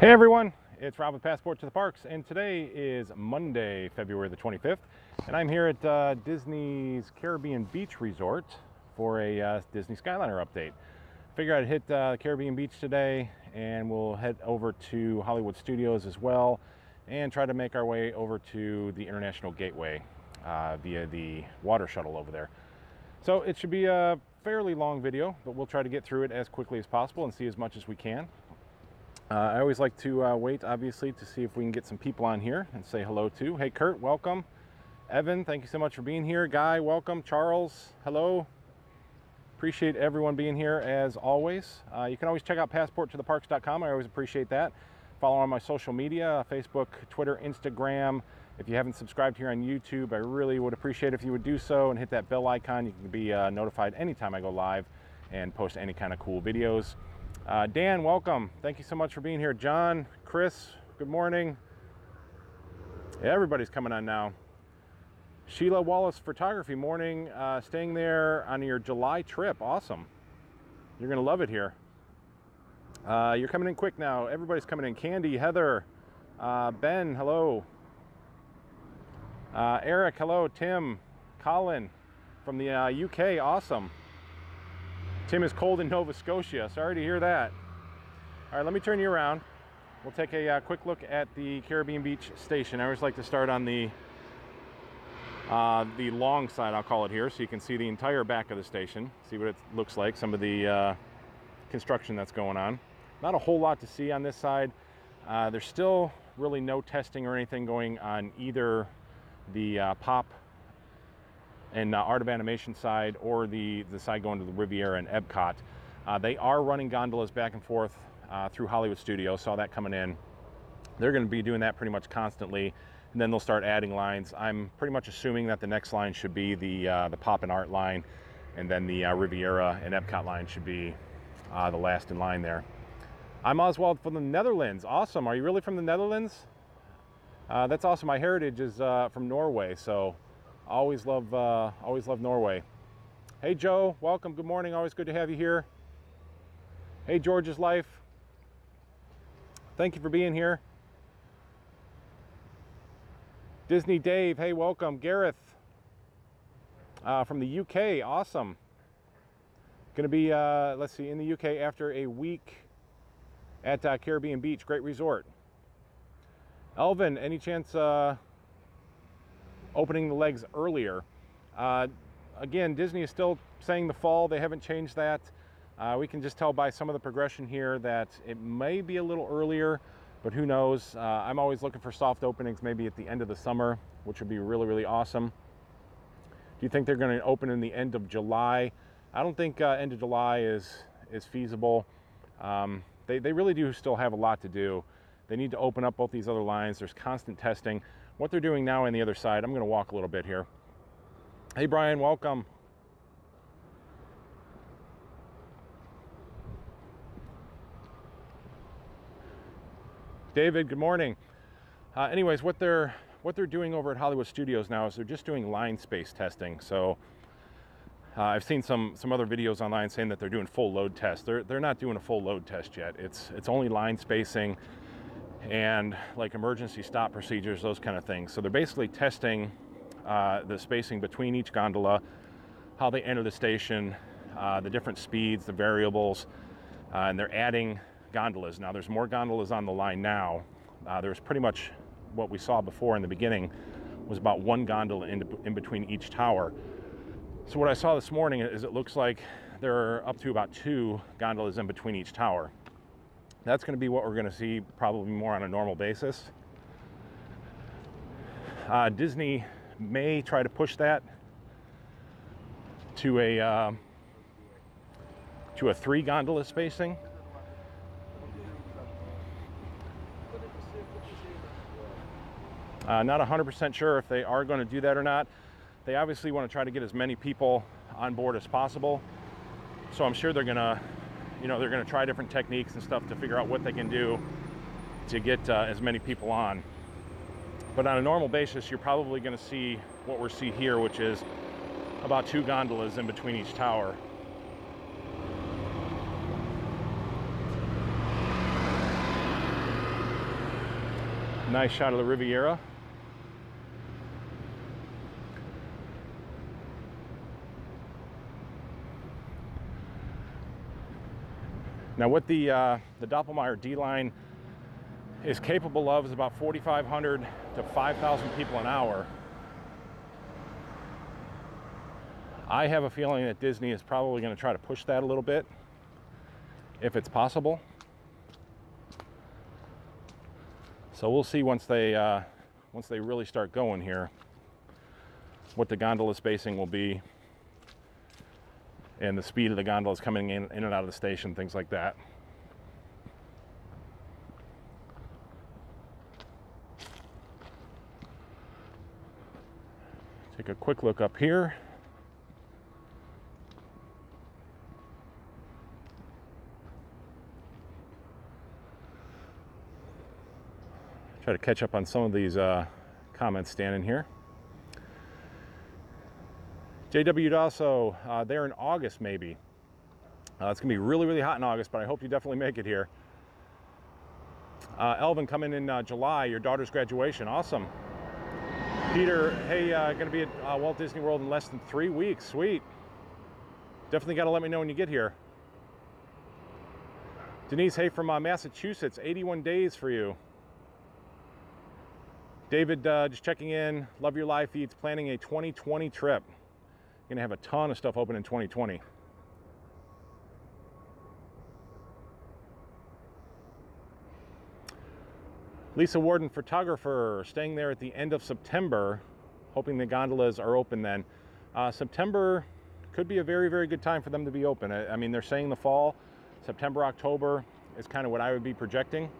Hey everyone, it's Rob with Passport to the Parks, and today is Monday, February the 25th, and I'm here at uh, Disney's Caribbean Beach Resort for a uh, Disney Skyliner update. Figure I'd hit uh, Caribbean Beach today, and we'll head over to Hollywood Studios as well, and try to make our way over to the International Gateway uh, via the water shuttle over there. So it should be a fairly long video, but we'll try to get through it as quickly as possible and see as much as we can. Uh, I always like to uh, wait, obviously, to see if we can get some people on here and say hello to. Hey, Kurt, welcome. Evan, thank you so much for being here. Guy, welcome. Charles, hello. Appreciate everyone being here as always. Uh, you can always check out passporttotheparks.com. I always appreciate that. Follow on my social media Facebook, Twitter, Instagram. If you haven't subscribed here on YouTube, I really would appreciate if you would do so and hit that bell icon. You can be uh, notified anytime I go live and post any kind of cool videos. Uh, Dan, welcome. Thank you so much for being here. John, Chris, good morning. Everybody's coming on now. Sheila Wallace Photography, morning. Uh, staying there on your July trip. Awesome. You're going to love it here. Uh, you're coming in quick now. Everybody's coming in. Candy, Heather, uh, Ben, hello. Uh, Eric, hello. Tim, Colin from the UK, uh, awesome. Tim is cold in Nova Scotia. Sorry to hear that. All right, let me turn you around. We'll take a uh, quick look at the Caribbean Beach station. I always like to start on the uh, the long side, I'll call it here, so you can see the entire back of the station, see what it looks like, some of the uh, construction that's going on. Not a whole lot to see on this side. Uh, there's still really no testing or anything going on either the uh, pop and uh, Art of Animation side or the, the side going to the Riviera and Epcot. Uh, they are running gondolas back and forth uh, through Hollywood Studios, saw that coming in. They're going to be doing that pretty much constantly, and then they'll start adding lines. I'm pretty much assuming that the next line should be the, uh, the Pop and Art line, and then the uh, Riviera and Epcot line should be the last in line there. I'm Oswald from the Netherlands. Awesome. Are you really from the Netherlands? that's awesome. My heritage is from Norway, so Always love, uh, always love Norway. Hey Joe, welcome. Good morning. Always good to have you here. Hey George's Life. Thank you for being here. Disney Dave, hey, welcome. Gareth uh, from the UK, awesome. Going to be, uh, let's see, in the UK after a week at uh, Caribbean Beach, great resort. Elvin, any chance uh, opening the legs earlier. Uh, again, Disney is still saying the fall. They haven't changed that. Uh, we can just tell by some of the progression here that it may be a little earlier, but who knows? Uh, I'm always looking for soft openings maybe at the end of the summer, which would be really, really awesome. Do you think they're going to open in the end of July? I don't think uh, end of July is is feasible. Um, they, they really do still have a lot to do. They need to open up both these other lines. There's constant testing. What they're doing now on the other side, I'm going to walk a little bit here. Hey, Brian, welcome. David, good morning. Uh, anyways, what they're what they're doing over at Hollywood Studios now is they're just doing line space testing. So uh, I've seen some some other videos online saying that they're doing full load tests. They're they're not doing a full load test yet. It's it's only line spacing and like emergency stop procedures, those kind of things. So they're basically testing uh, the spacing between each gondola, how they enter the station, uh, the different speeds, the variables, uh, and they're adding gondolas. Now there's more gondolas on the line now. Uh, there's pretty much what we saw before in the beginning was about one gondola in, in between each tower. So what I saw this morning is it looks like there are up to about two gondolas in between each tower. That's going to be what we're going to see probably more on a normal basis. Uh, Disney may try to push that to a uh, to a three gondola spacing. Uh, not 100% sure if they are going to do that or not. They obviously want to try to get as many people on board as possible. So I'm sure they're going to you know, they're going to try different techniques and stuff to figure out what they can do to get uh, as many people on. But on a normal basis, you're probably going to see what we're see here, which is about two gondolas in between each tower. Nice shot of the Riviera. Now what the, uh, the Doppelmayr D-Line is capable of is about 4,500 to 5,000 people an hour. I have a feeling that Disney is probably going to try to push that a little bit, if it's possible. So we'll see once they uh, once they really start going here, what the gondola spacing will be, and the speed of the gondolas coming in, in and out of the station, things like that. Take a quick look up here. Try to catch up on some of these uh, comments standing here. JW Dasso, uh, there in August maybe. Uh, it's gonna be really, really hot in August, but I hope you definitely make it here. Uh, Elvin coming in uh, July, your daughter's graduation, awesome. Peter, hey, uh, gonna be at uh, Walt Disney World in less than three weeks, sweet. Definitely gotta let me know when you get here. Denise, hey, from uh, Massachusetts, 81 days for you. David, uh, just checking in. Love your live feeds. Planning a 2020 trip. Gonna have a ton of stuff open in 2020. Lisa Warden, photographer, staying there at the end of September, hoping the gondolas are open then. Uh, September could be a very, very good time for them to be open. I, I mean, they're saying the fall, September, October is kind of what I would be projecting.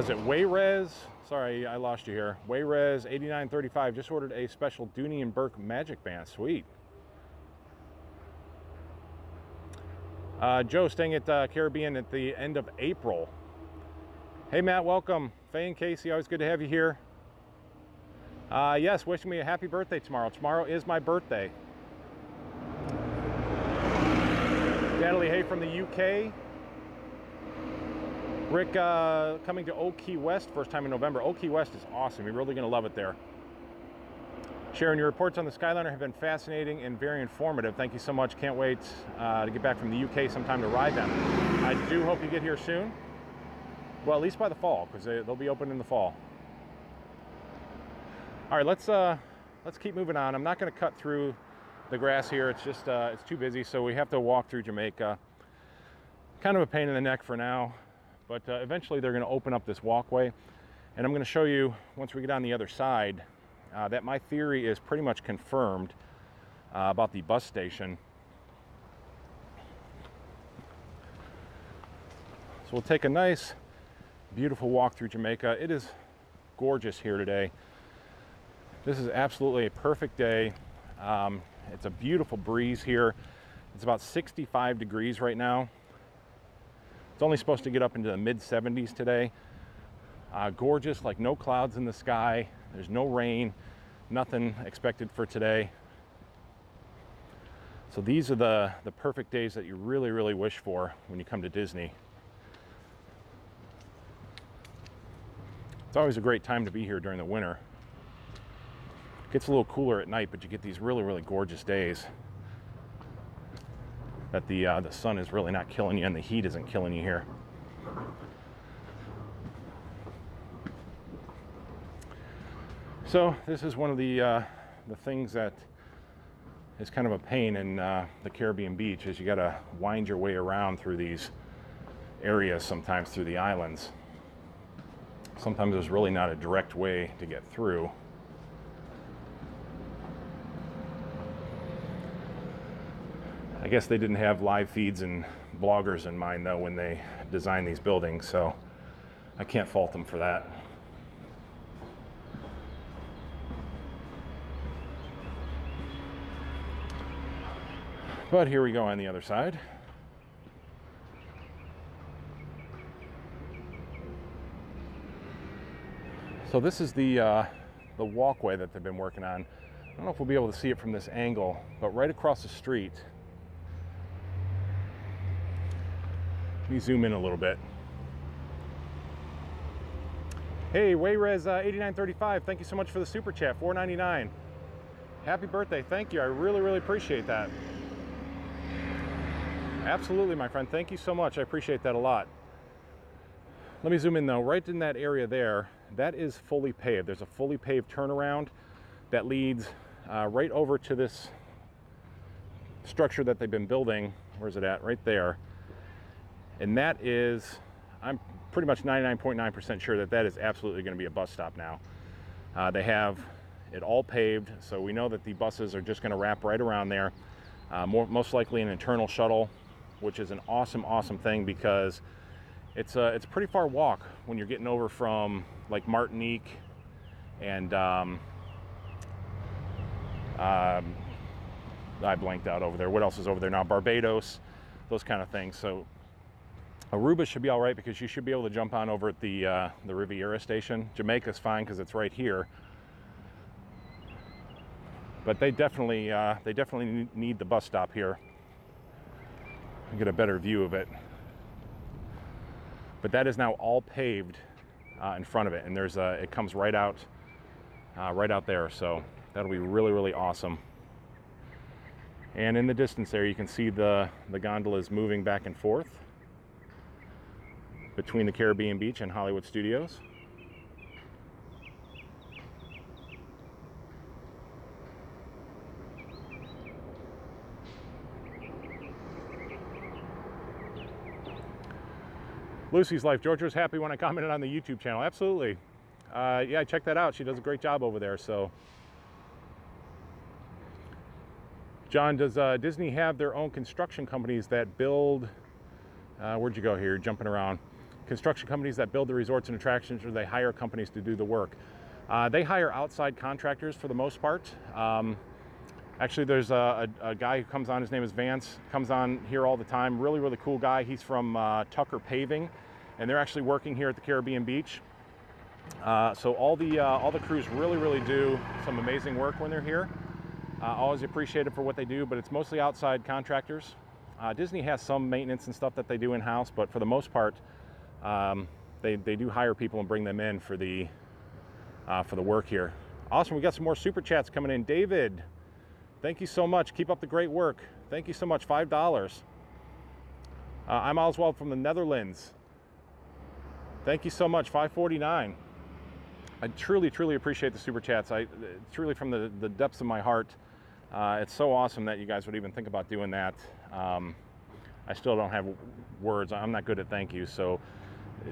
Is it Wayrez? Sorry, I lost you here. Wayrez 8935 just ordered a special Dooney and Bourke Magic Band. Sweet. Uh, Joe staying at uh, Caribbean at the end of April. Hey Matt, welcome. Faye and Casey, always good to have you here. Uh, yes, wishing me a happy birthday tomorrow. Tomorrow is my birthday. Natalie Hay from the UK. Rick uh, coming to Old Key West first time in November. Old Key West is awesome. You're really going to love it there. Sharon, your reports on the Skyliner have been fascinating and very informative. Thank you so much. Can't wait uh, to get back from the UK sometime to ride them. I do hope you get here soon. Well, at least by the fall, because they, will be open in the fall. All right, let's uh, let's keep moving on. I'm not going to cut through the grass here. It's just uh, it's too busy, so we have to walk through Jamaica. Kind of a pain in the neck for now. But uh, eventually they're going to open up this walkway. And I'm going to show you, once we get on the other side, uh, that my theory is pretty much confirmed uh, about the bus station. So we'll take a nice, beautiful walk through Jamaica. It is gorgeous here today. This is absolutely a perfect day. Um, it's a beautiful breeze here. It's about 65 degrees right now. It's only supposed to get up into the mid 70s today. Uh, gorgeous, like no clouds in the sky. There's no rain, nothing expected for today. So these are the, the perfect days that you really, really wish for when you come to Disney. It's always a great time to be here during the winter. It gets a little cooler at night, but you get these really, really gorgeous days that the uh, the sun is really not killing you and the heat isn't killing you here. So this is one of the uh, the things that is kind of a pain in uh, the Caribbean beach is you got to wind your way around through these areas sometimes through the islands. Sometimes there's really not a direct way to get through. Guess they didn't have live feeds and bloggers in mind though when they designed these buildings, so I can't fault them for that. But here we go on the other side. So this is the uh, the walkway that they've been working on. I don't know if we'll be able to see it from this angle, but right across the street Let me zoom in a little bit. Hey, Wayrez uh, 8935, thank you so much for the super chat, 499. Happy birthday, thank you. I really, really appreciate that. Absolutely, my friend. Thank you so much. I appreciate that a lot. Let me zoom in though. Right in that area there, that is fully paved. There's a fully paved turnaround that leads uh, right over to this structure that they've been building. Where's it at? Right there. And that is, I'm pretty much 99.9% sure that that is absolutely going to be a bus stop now. Uh, they have it all paved, so we know that the buses are just going to wrap right around there. Uh, more, most likely an internal shuttle, which is an awesome, awesome thing because it's a, it's a pretty far walk when you're getting over from like Martinique and um, um, I blanked out over there. What else is over there now? Barbados, those kind of things. So Aruba should be all right because you should be able to jump on over at the uh, the Riviera station. Jamaica's fine because it's right here. But they definitely uh, they definitely need the bus stop here. And get a better view of it. But that is now all paved uh, in front of it, and there's a it comes right out uh, right out there. So that'll be really really awesome. And in the distance there, you can see the the gondolas moving back and forth between the Caribbean Beach and Hollywood Studios. Lucy's Life. Georgia was happy when I commented on the YouTube channel. Absolutely. Uh, yeah, check that out. She does a great job over there. So, John, does uh, Disney have their own construction companies that build? Uh, where'd you go here? Jumping around. Construction companies that build the resorts and attractions, or they hire companies to do the work. Uh, they hire outside contractors for the most part. Um, actually, there's a, a, a, guy who comes on. His name is Vance. Comes on here all the time. Really, really cool guy. He's from uh, Tucker Paving, and they're actually working here at the Caribbean Beach. Uh, so all the uh, all the crews really, really do some amazing work when they're here. Uh, always appreciated for what they do, but it's mostly outside contractors. Uh, Disney has some maintenance and stuff that they do in house, but for the most part, um, they, they do hire people and bring them in for the uh, for the work here. Awesome. We got some more super chats coming in. David, thank you so much. Keep up the great work. Thank you so much. Five dollars. Uh, I'm Oswald from the Netherlands. Thank you so much. 549. I truly, truly appreciate the super chats. I truly, from the, the depths of my heart, uh, it's so awesome that you guys would even think about doing that. Um, I still don't have words. I'm not good at thank you. So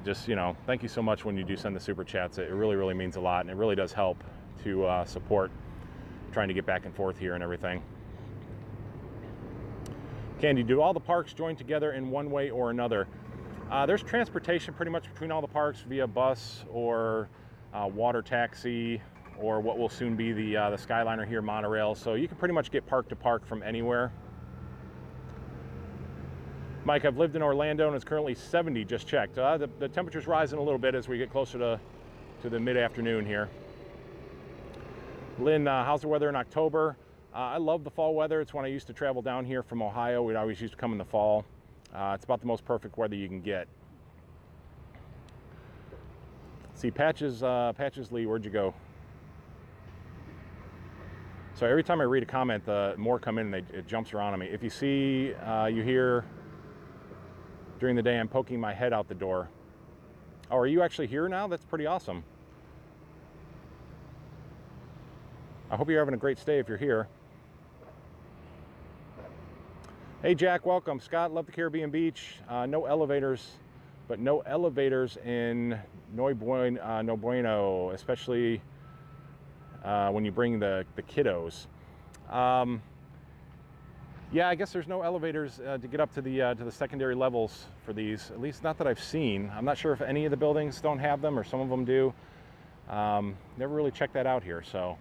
just you know thank you so much when you do send the super chats. It really really means a lot and it really does help to uh, support trying to get back and forth here and everything. Candy do all the parks join together in one way or another? Uh, there's transportation pretty much between all the parks via bus or uh, water taxi or what will soon be the uh, the skyliner here monorail. So you can pretty much get park to park from anywhere Mike, I've lived in Orlando and it's currently 70, just checked. Uh, the, the temperature's rising a little bit as we get closer to, to the mid-afternoon here. Lynn, uh, how's the weather in October? Uh, I love the fall weather. It's when I used to travel down here from Ohio. We'd always used to come in the fall. Uh, it's about the most perfect weather you can get. See, Patches, uh, Patches Lee, where'd you go? So every time I read a comment, the more come in and they, it jumps around on me. If you see, uh, you hear during the day I'm poking my head out the door. Oh, are you actually here now? That's pretty awesome. I hope you're having a great stay if you're here. Hey, Jack, welcome. Scott, love the Caribbean Beach. Uh, no elevators, but no elevators in No Bueno, uh, no bueno especially uh, when you bring the, the kiddos. Um, yeah, I guess there's no elevators uh, to get up to the uh, to the secondary levels for these. At least not that I've seen. I'm not sure if any of the buildings don't have them or some of them do. Um, never really checked that out here. So.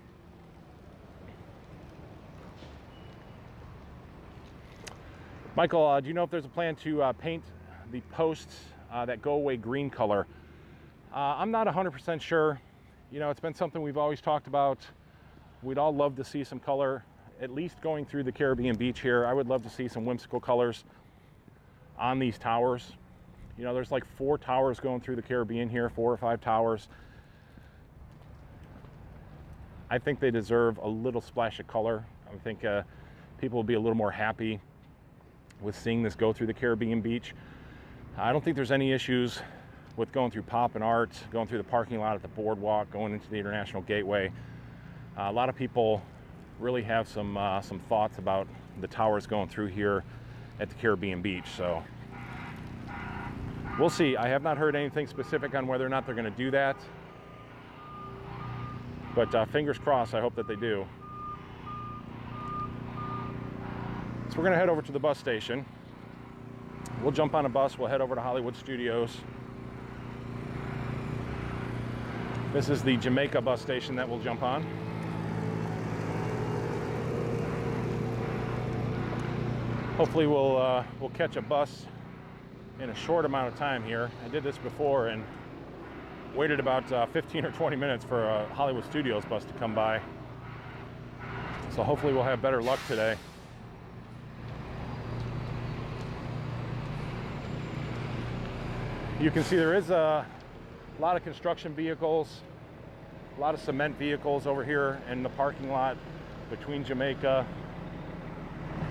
Michael, uh, do you know if there's a plan to uh, paint the posts uh, that go away green color? Uh, I'm not 100% sure. You know, it's been something we've always talked about. We'd all love to see some color at least going through the Caribbean beach here, I would love to see some whimsical colors on these towers. You know, there's like four towers going through the Caribbean here, four or five towers. I think they deserve a little splash of color. I think uh, people will be a little more happy with seeing this go through the Caribbean beach. I don't think there's any issues with going through Pop and Art, going through the parking lot at the boardwalk, going into the International Gateway. Uh, a lot of people really have some uh, some thoughts about the towers going through here at the Caribbean beach. So we'll see. I have not heard anything specific on whether or not they're going to do that. But uh, fingers crossed, I hope that they do. So we're going to head over to the bus station. We'll jump on a bus, we'll head over to Hollywood Studios. This is the Jamaica bus station that we'll jump on. Hopefully we'll uh, we'll catch a bus in a short amount of time here. I did this before and waited about uh, 15 or 20 minutes for a Hollywood Studios bus to come by. So hopefully we'll have better luck today. You can see there is a lot of construction vehicles, a lot of cement vehicles over here in the parking lot between Jamaica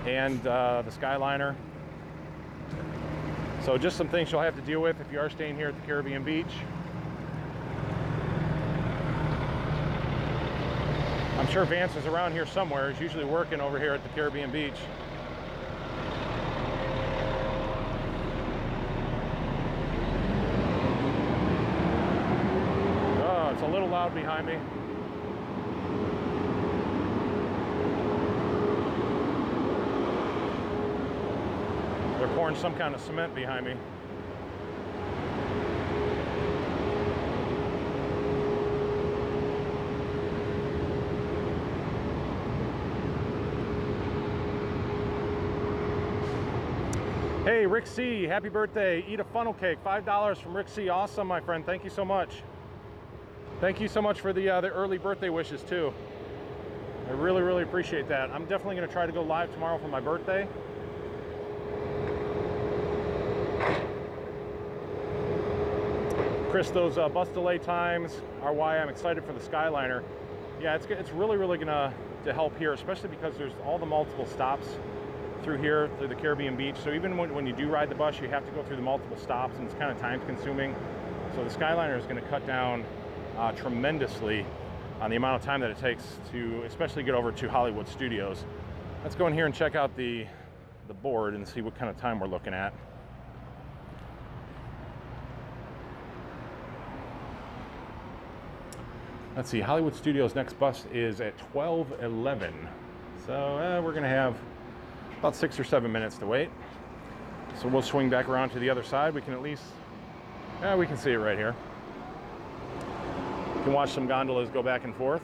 and uh, the Skyliner. So just some things you'll have to deal with if you are staying here at the Caribbean Beach. I'm sure Vance is around here somewhere. He's usually working over here at the Caribbean Beach. Oh, it's a little loud behind me. They're some kind of cement behind me. Hey, Rick C, happy birthday. Eat a funnel cake, $5 from Rick C. Awesome, my friend. Thank you so much. Thank you so much for the, uh, the early birthday wishes, too. I really, really appreciate that. I'm definitely going to try to go live tomorrow for my birthday. Chris, those uh, bus delay times are why I'm excited for the Skyliner. Yeah, it's, it's really, really going to help here, especially because there's all the multiple stops through here, through the Caribbean beach. So even when, when you do ride the bus, you have to go through the multiple stops and it's kind of time consuming. So the Skyliner is going to cut down uh, tremendously on the amount of time that it takes to especially get over to Hollywood Studios. Let's go in here and check out the, the board and see what kind of time we're looking at. Let's see, Hollywood Studios next bus is at 12:11. So uh, we're gonna have about six or seven minutes to wait. So we'll swing back around to the other side. We can at least, yeah, we can see it right here. You can watch some gondolas go back and forth.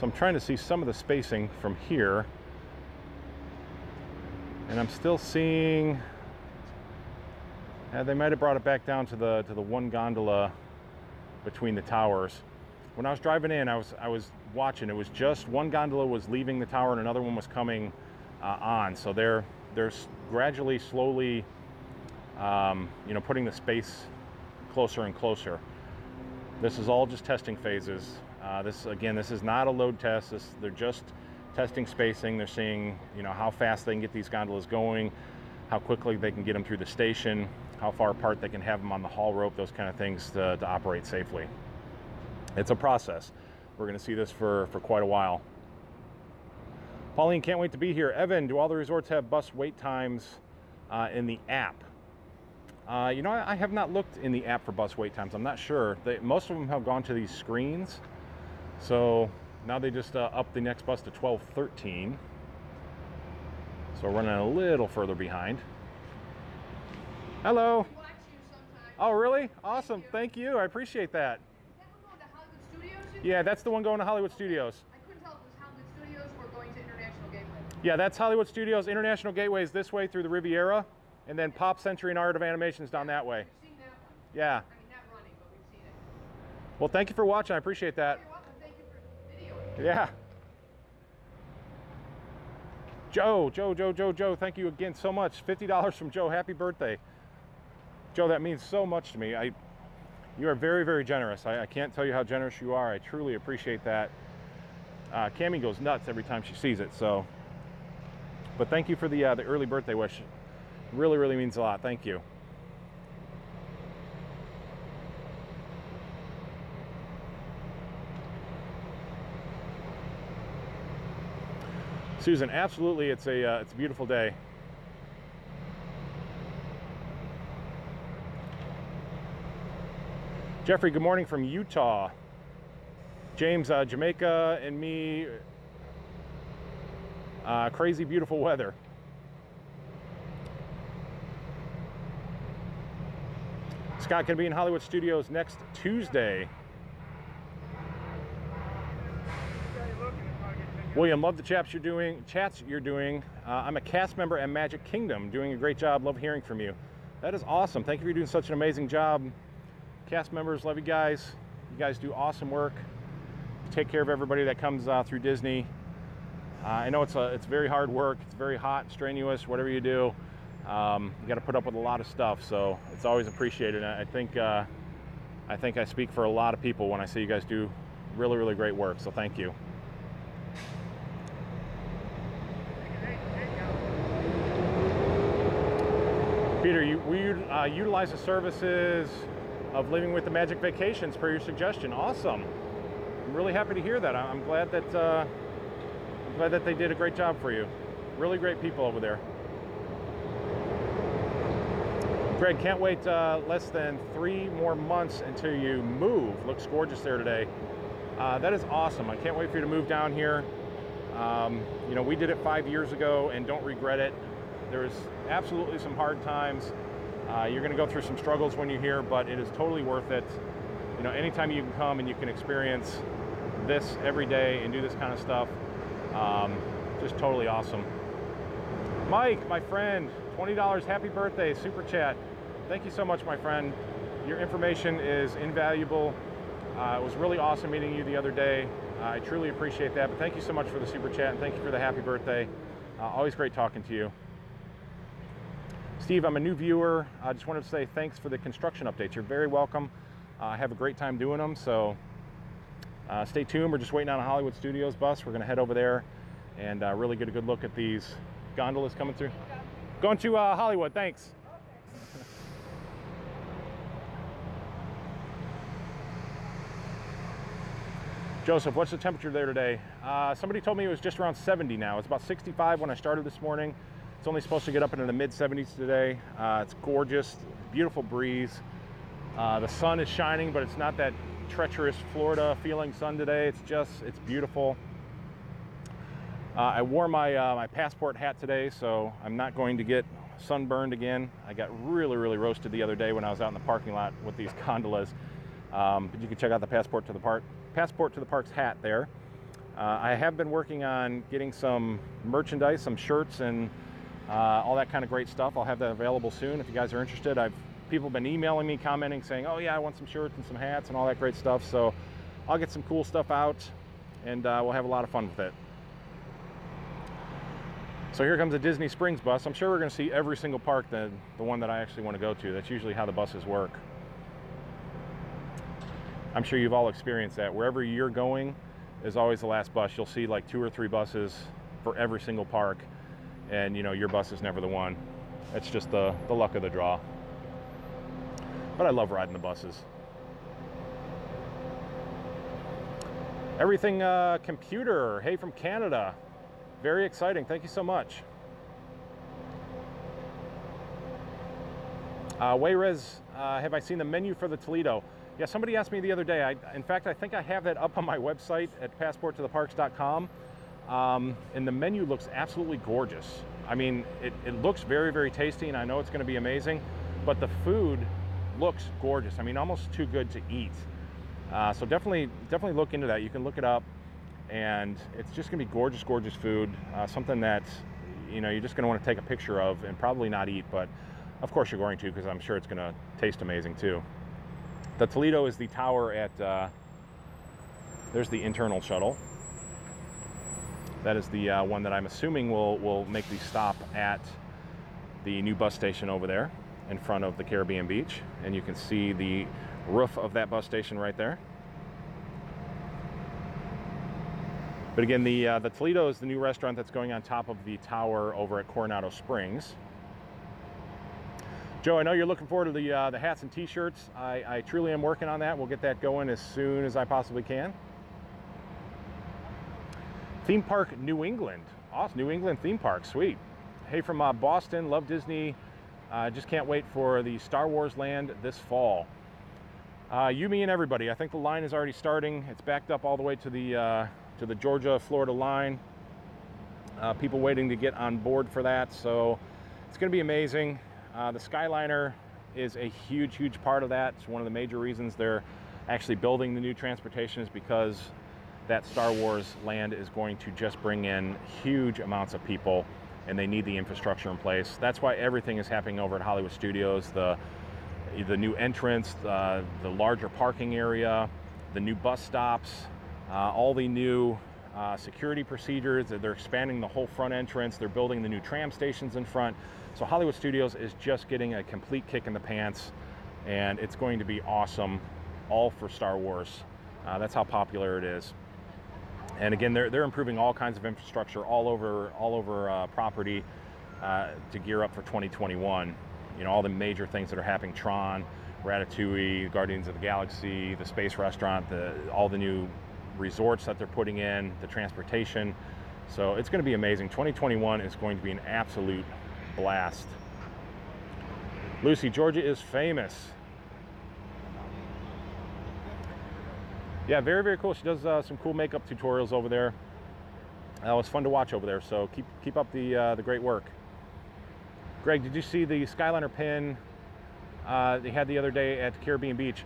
So I'm trying to see some of the spacing from here. And I'm still seeing, uh, they might have brought it back down to the, to the one gondola between the towers. When I was driving in, I was, I was watching, it was just one gondola was leaving the tower and another one was coming uh, on. So they're, they're gradually, slowly, um, you know, putting the space closer and closer. This is all just testing phases. Uh, this again, this is not a load test. This, they're just testing spacing. They're seeing, you know, how fast they can get these gondolas going, how quickly they can get them through the station, how far apart they can have them on the haul rope, those kind of things to, to operate safely. It's a process. We're going to see this for, for quite a while. Pauline, can't wait to be here. Evan, do all the resorts have bus wait times uh, in the app? Uh, you know, I, I, have not looked in the app for bus wait times. I'm not sure. They, most of them have gone to these screens. So now they just uh, upped the next bus to 1213. So we're running a little further behind. Hello. Oh, really? Awesome. Thank you. I appreciate that. Yeah, that's the one going to Hollywood Studios. I couldn't tell if it was Hollywood Studios or going to International Gateway. Yeah, that's Hollywood Studios. International Gateway is this way through the Riviera, and then Pop Century and Art of Animation is down that way. That. Yeah. I mean, not running, but we've seen it. Well, thank you for watching. I appreciate that. You're welcome. Thank you for videoing. Yeah. Joe, Joe, Joe, Joe, Joe, thank you again so much. $50 from Joe. Happy birthday. Joe, that means so much to me. I, you are very, very generous. I, I can't tell you how generous you are. I truly appreciate that. Uh, Cami goes nuts every time she sees it. So, but thank you for the uh, the early birthday wish. Really, really means a lot. Thank you. Susan, absolutely, it's a uh, it's a beautiful day. Jeffrey, good morning from Utah. James, uh, Jamaica, and me. Uh, crazy, beautiful weather. Scott can be in Hollywood Studios next Tuesday. William, love the chats you're doing. Chats you're doing. Uh, I'm a cast member at Magic Kingdom, doing a great job. Love hearing from you. That is awesome. Thank you for doing such an amazing job. Cast members, love you guys. You guys do awesome work. Take care of everybody that comes uh, through Disney. Uh, I know it's a, it's very hard work. It's very hot, strenuous. Whatever you do, um, you got to put up with a lot of stuff. So it's always appreciated. I think uh, I think I speak for a lot of people when I say you guys do really, really great work. So thank you. Peter, you, we uh, utilize the services of Living with the Magic Vacations per your suggestion. Awesome. I'm really happy to hear that. I'm glad that uh, I'm glad that they did a great job for you. Really great people over there. Greg, can't wait uh, less than three more months until you move. Looks gorgeous there today. Uh, that is awesome. I can't wait for you to move down here. Um, you know, we did it five years ago and don't regret it. There's absolutely some hard times. Uh, you're going to go through some struggles when you're here, but it is totally worth it. You know, anytime you can come and you can experience this every day and do this kind of stuff, um, just totally awesome. Mike, my friend, $20, happy birthday, super chat. Thank you so much, my friend. Your information is invaluable. Uh, it was really awesome meeting you the other day. Uh, I truly appreciate that. But thank you so much for the super chat and thank you for the happy birthday. Uh, always great talking to you. Steve, I'm a new viewer. I just wanted to say thanks for the construction updates. You're very welcome. Uh, I have a great time doing them. So uh, stay tuned. We're just waiting on a Hollywood Studios bus. We're going to head over there and uh, really get a good look at these gondolas coming through. Going to uh, Hollywood. Thanks. Joseph, what's the temperature there today? Uh, somebody told me it was just around 70 now. It's about 65 when I started this morning. It's only supposed to get up into the mid 70s today. Uh, it's gorgeous, beautiful breeze. Uh, the sun is shining, but it's not that treacherous Florida feeling sun today. It's just, it's beautiful. Uh, I wore my, uh, my passport hat today, so I'm not going to get sunburned again. I got really, really roasted the other day when I was out in the parking lot with these gondolas. Um, but you can check out the passport to the park, passport to the parks hat there. Uh, I have been working on getting some merchandise, some shirts and uh, all that kind of great stuff. I'll have that available soon if you guys are interested. I've people have been emailing me, commenting, saying, "Oh yeah, I want some shirts and some hats and all that great stuff." So I'll get some cool stuff out, and uh, we'll have a lot of fun with it. So here comes the Disney Springs bus. I'm sure we're going to see every single park, the, the one that I actually want to go to. That's usually how the buses work. I'm sure you've all experienced that. Wherever you're going is always the last bus. You'll see like two or three buses for every single park and you know your bus is never the one. It's just the, the luck of the draw. But I love riding the buses. Everything uh, computer, hey from Canada. Very exciting. Thank you so much. Uh, Wayrez, uh, have I seen the menu for the Toledo? Yeah, somebody asked me the other day. I, in fact, I think I have that up on my website at passporttotheparks.com. Um, and the menu looks absolutely gorgeous. I mean, it, it looks very, very tasty, and I know it's going to be amazing, but the food looks gorgeous. I mean, almost too good to eat. Uh, so definitely, definitely look into that. You can look it up, and it's just going to be gorgeous, gorgeous food. Uh, something that you know you're just going to want to take a picture of and probably not eat, but of course you're going to because I'm sure it's going to taste amazing too. The Toledo is the tower at. Uh, there's the internal shuttle That is the uh, one that I'm assuming will will make the stop at the new bus station over there in front of the Caribbean Beach, and you can see the roof of that bus station right there. But again, the uh, the Toledo is the new restaurant that's going on top of the tower over at Coronado Springs. Joe, I know you're looking forward to the uh, the hats and T-shirts. I, I truly am working on that. We'll get that going as soon as I possibly can. Theme Park New England. Awesome, New England theme park, sweet. Hey, from uh, Boston, love Disney. Uh, just can't wait for the Star Wars land this fall. Uh, you, me, and everybody. I think the line is already starting. It's backed up all the way to the uh, to the Georgia Florida line. Uh, people waiting to get on board for that, so it's going to be amazing. Uh, the Skyliner is a huge, huge part of that. It's one of the major reasons they're actually building the new transportation is because that Star Wars land is going to just bring in huge amounts of people and they need the infrastructure in place. That's why everything is happening over at Hollywood Studios. The the new entrance, uh, the larger parking area, the new bus stops, uh, all the new uh, security procedures. They're expanding the whole front entrance. They're building the new tram stations in front. So Hollywood Studios is just getting a complete kick in the pants, and it's going to be awesome, all for Star Wars. Uh, that's how popular it is. And again, they're, they're improving all kinds of infrastructure all over all over uh, property uh, to gear up for 2021. You know, all the major things that are happening: Tron, Ratatouille, Guardians of the Galaxy, the space restaurant, the all the new resorts that they're putting in, the transportation. So it's going to be amazing. 2021 is going to be an absolute blast. Lucy, Georgia is famous. Yeah, very, very cool. She does uh, some cool makeup tutorials over there. Uh, was fun to watch over there, so keep, keep up the, uh, the great work. Greg, did you see the Skyliner pin uh, they had the other day at Caribbean Beach?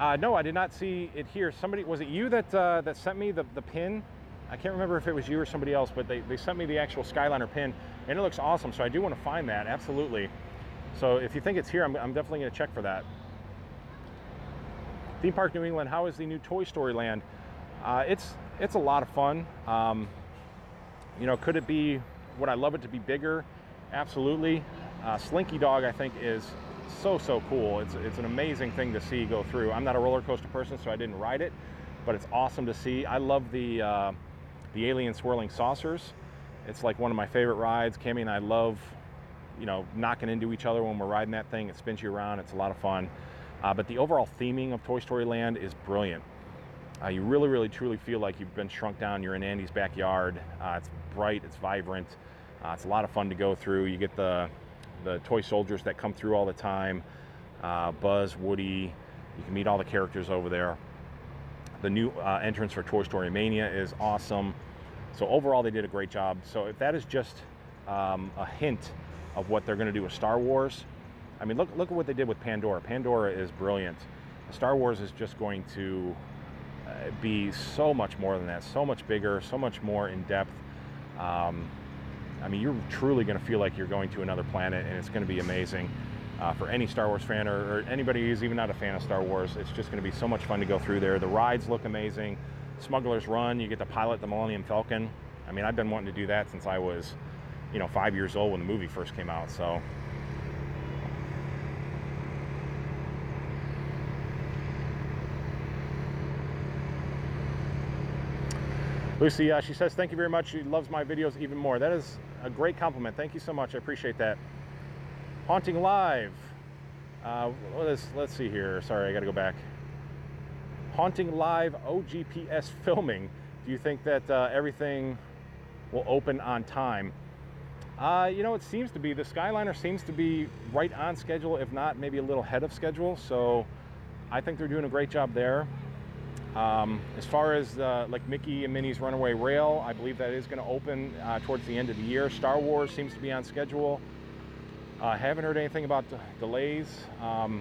Uh, no, I did not see it here. Somebody, was it you that, uh, that sent me the, the pin? I can't remember if it was you or somebody else, but they, they sent me the actual Skyliner pin, and it looks awesome, so I do want to find that, absolutely. So if you think it's here, I'm, I'm definitely going to check for that. Theme Park New England, how is the new Toy Story land? Uh, it's, it's a lot of fun. Um, you know, could it be, would I love it to be bigger? Absolutely. Uh, Slinky Dog, I think, is so, so cool. It's, it's an amazing thing to see go through. I'm not a roller coaster person, so I didn't ride it, but it's awesome to see. I love the, uh, the alien swirling saucers. It's like one of my favorite rides. Cami and I love, you know, knocking into each other when we're riding that thing. It spins you around. It's a lot of fun. Uh, but the overall theming of Toy Story Land is brilliant. Uh, you really, really, truly feel like you've been shrunk down. You're in Andy's backyard. Uh, it's bright. It's vibrant. Uh, it's a lot of fun to go through. You get the the toy soldiers that come through all the time. Uh, Buzz, Woody. You can meet all the characters over there. The new uh, entrance for Toy Story Mania is awesome. So overall, they did a great job. So if that is just um, a hint of what they're going to do with Star Wars, mean, look look at what they did with Pandora. Pandora is brilliant. Star Wars is just going to uh, be so much more than that, so much bigger, so much more in depth. Um, I mean, you're truly going to feel like you're going to another planet, and it's going to be amazing. Uh, for any Star Wars fan or, or, anybody who's even not a fan of Star Wars, it's just going to be so much fun to go through there. The rides look amazing. Smuggler's Run, you get to pilot the Millennium Falcon. I mean, I've been wanting to do that since I was, you know, five years old when the movie first came out. So Lucy, uh, she says, thank you very much. She loves my videos even more. That is a great compliment. Thank you so much. I appreciate that. Haunting Live. Uh, let's, let's see here. Sorry, I got to go back. Haunting Live OGPS filming. Do you think that uh, everything will open on time? Uh, you know, it seems to be. The Skyliner seems to be right on schedule, if not maybe a little ahead of schedule. So I think they're doing a great job there. Um, as far as uh, like Mickey and Minnie's Runaway Rail, I believe that is going to open uh, towards the end of the year. Star Wars seems to be on schedule. I uh, haven't heard anything about delays. Um,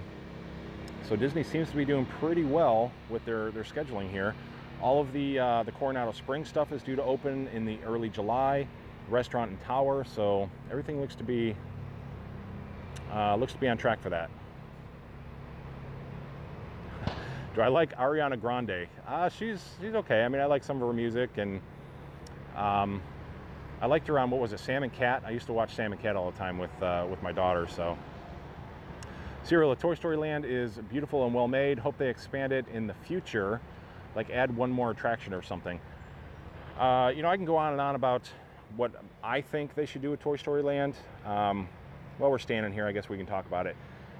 so Disney seems to be doing pretty well with their, their scheduling here. All of the uh, the Coronado Springs stuff is due to open in the early July. Restaurant and tower, so everything looks to be uh, looks to be on track for that. Do I like Ariana Grande? Uh, she's she's okay. I mean, I like some of her music, and Um, I liked her on what was it, Sam and Cat. I used to watch Sam and Cat all the time with uh, with my daughter. So, Cyril, the Toy Story Land is beautiful and well made. Hope they expand it in the future, like add one more attraction or something. Uh, you know, I can go on and on about what I think they should do with Toy Story Land. Um, while we're standing here, I guess we can talk about it.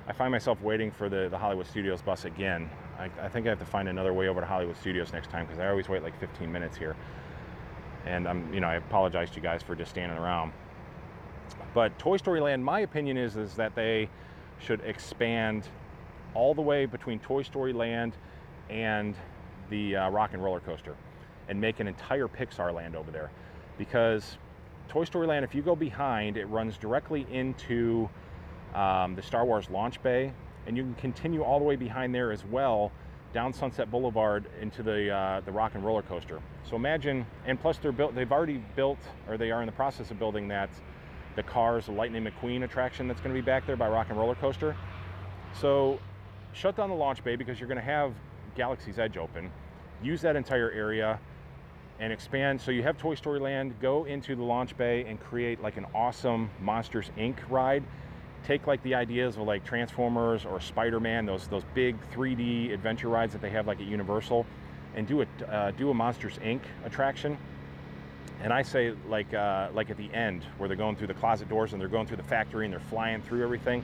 I find myself waiting for the, the Hollywood Studios bus again. I, I think I have to find another way over to Hollywood Studios next time because I always wait like 15 minutes here. And I'm, you know, I apologize to you guys for just standing around. But Toy Story Land, my opinion is, is that they should expand all the way between Toy Story Land and the uh, Rock and Roller Coaster and make an entire Pixar land over there. Because Toy Story Land, if you go behind, it runs directly into um, the Star Wars launch bay, and you can continue all the way behind there as well down Sunset Boulevard into the uh, the Rock and Roller Coaster. So imagine, and plus they're built. They've already built, or they are in the process of building that the Cars Lightning McQueen attraction that's going to be back there by Rock and Roller Coaster. So shut down the launch bay because you're going to have Galaxy's Edge open. Use that entire area and expand. So you have Toy Story Land, go into the launch bay and create like an awesome Monsters Inc. ride. Take like the ideas of like Transformers or Spider-Man, those those big 3D adventure rides that they have like at Universal, and do a uh, do a Monsters Inc. attraction. And I say like uh, like at the end where they're going through the closet doors and they're going through the factory and they're flying through everything.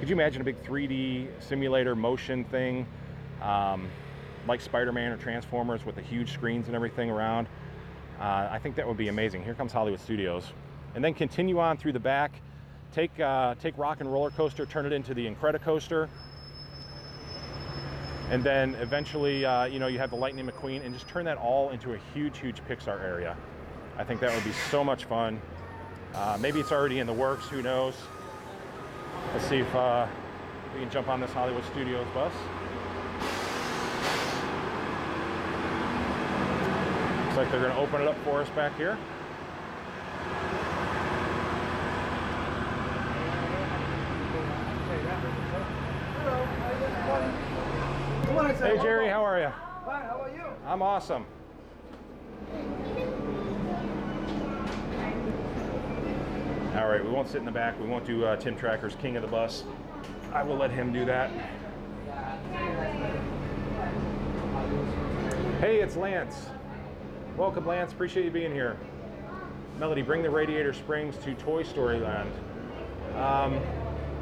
Could you imagine a big 3D simulator motion thing? Um, like Spider-Man or Transformers with the huge screens and everything around. Uh, I think that would be amazing. Here comes Hollywood Studios, and then continue on through the back. Take uh, take Rock and Roller Coaster, turn it into the Incredicoaster, and then eventually, uh, you know, you have the Lightning McQueen, and just turn that all into a huge, huge Pixar area. I think that would be so much fun. Uh, maybe it's already in the works. Who knows? Let's see if uh, we can jump on this Hollywood Studios bus. Looks like they're going to open it up for us back here. Hey Jerry, how are you? Fine, how are you? I'm awesome. All right, we won't sit in the back. We won't do uh, Tim Tracker's King of the Bus. I will let him do that. Hey, it's Lance. Welcome, Lance. Appreciate you being here. Melody, bring the Radiator Springs to Toy Story Land. Um,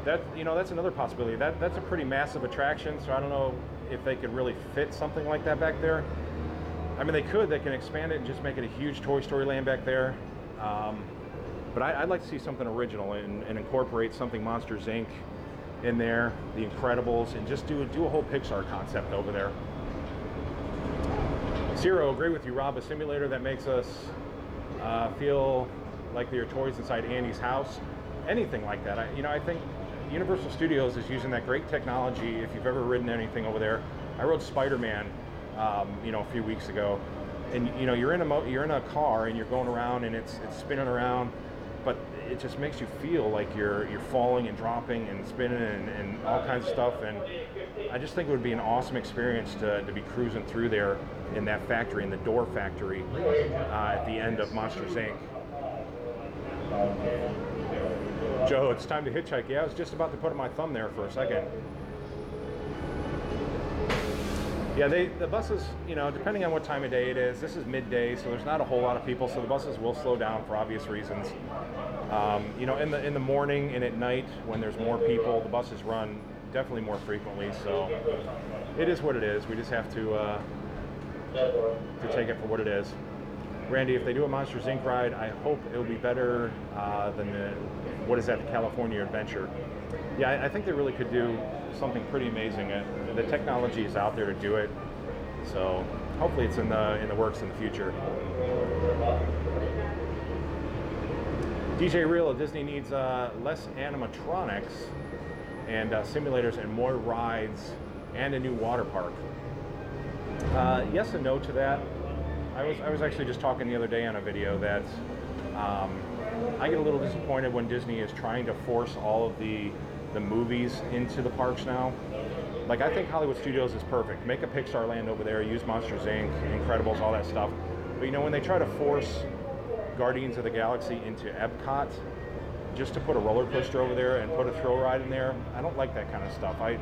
that you know, that's another possibility. That that's a pretty massive attraction. So I don't know if they could really fit something like that back there. I mean, they could. They can expand it and just make it a huge Toy Story Land back there. Um, but I, would like to see something original and, and, incorporate something Monsters Inc. in there, The Incredibles, and just do do a whole Pixar concept over there. Zero, agree with you, Rob. A simulator that makes us uh, feel like there are toys inside Andy's house. Anything like that. I, you know, I think Universal Studios is using that great technology. If you've ever ridden anything over there, I rode Spider-Man, um, you know, a few weeks ago, and you know, you're in a mo- you're in a car and you're going around and it's it's spinning around, but it just makes you feel like you're you're falling and dropping and spinning and, and all kinds of stuff. And I just think it would be an awesome experience to, to be cruising through there in that factory, in the door factory, uh, at the end of Monsters Inc. Joe, it's time to hitchhike. Yeah, I was just about to put my thumb there for a second. Yeah, they the buses, you know, depending on what time of day it is, this is midday, so there's not a whole lot of people, so the buses will slow down for obvious reasons. Um, you know, in the in the morning and at night when there's more people, the buses run definitely more frequently. So it is what it is. We just have to uh, to take it for what it is. Randy, if they do a Monsters Inc. ride, I hope it'll be better uh, than the what is that, the California Adventure. Yeah, I, I think they really could do something pretty amazing. Uh, the technology is out there to do it, so hopefully it's in the in the works in the future. DJ Real, Disney needs uh, less animatronics and uh, simulators and more rides and a new water park. Uh, yes and no to that. I was I was actually just talking the other day on a video that um, I get a little disappointed when Disney is trying to force all of the the movies into the parks now. Like I think Hollywood Studios is perfect. Make a Pixar land over there. Use Monsters Inc., Incredibles, all that stuff. But you know when they try to force Guardians of the Galaxy into Epcot just to put a roller coaster over there and put a thrill ride in there. I don't like that kind of stuff. I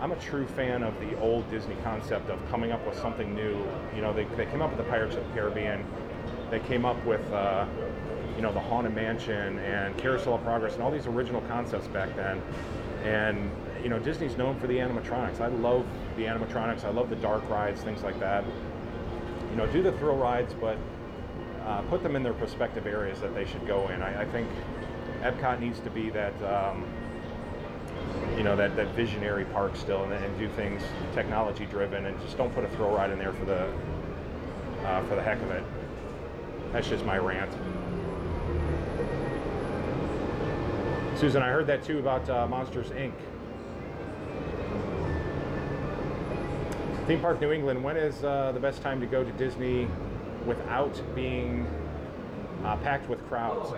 I'm a true fan of the old Disney concept of coming up with something new. You know, they, they came up with the Pirates of the Caribbean. They came up with, uh, you know, the Haunted Mansion and Carousel of Progress and all these original concepts back then. And, you know, Disney's known for the animatronics. I love the animatronics. I love the dark rides, things like that. You know, do the thrill rides, but uh, put them in their prospective areas that they should go in. I, I think Epcot needs to be that. Um, you know that, that visionary park still and, and do things technology driven and just don't put a thrill ride in there for the uh, for the heck of it. That's just my rant. Susan i heard that too about uh, monsters inc. Theme park new england when is uh, the best time to go to disney without being uh, packed with crowds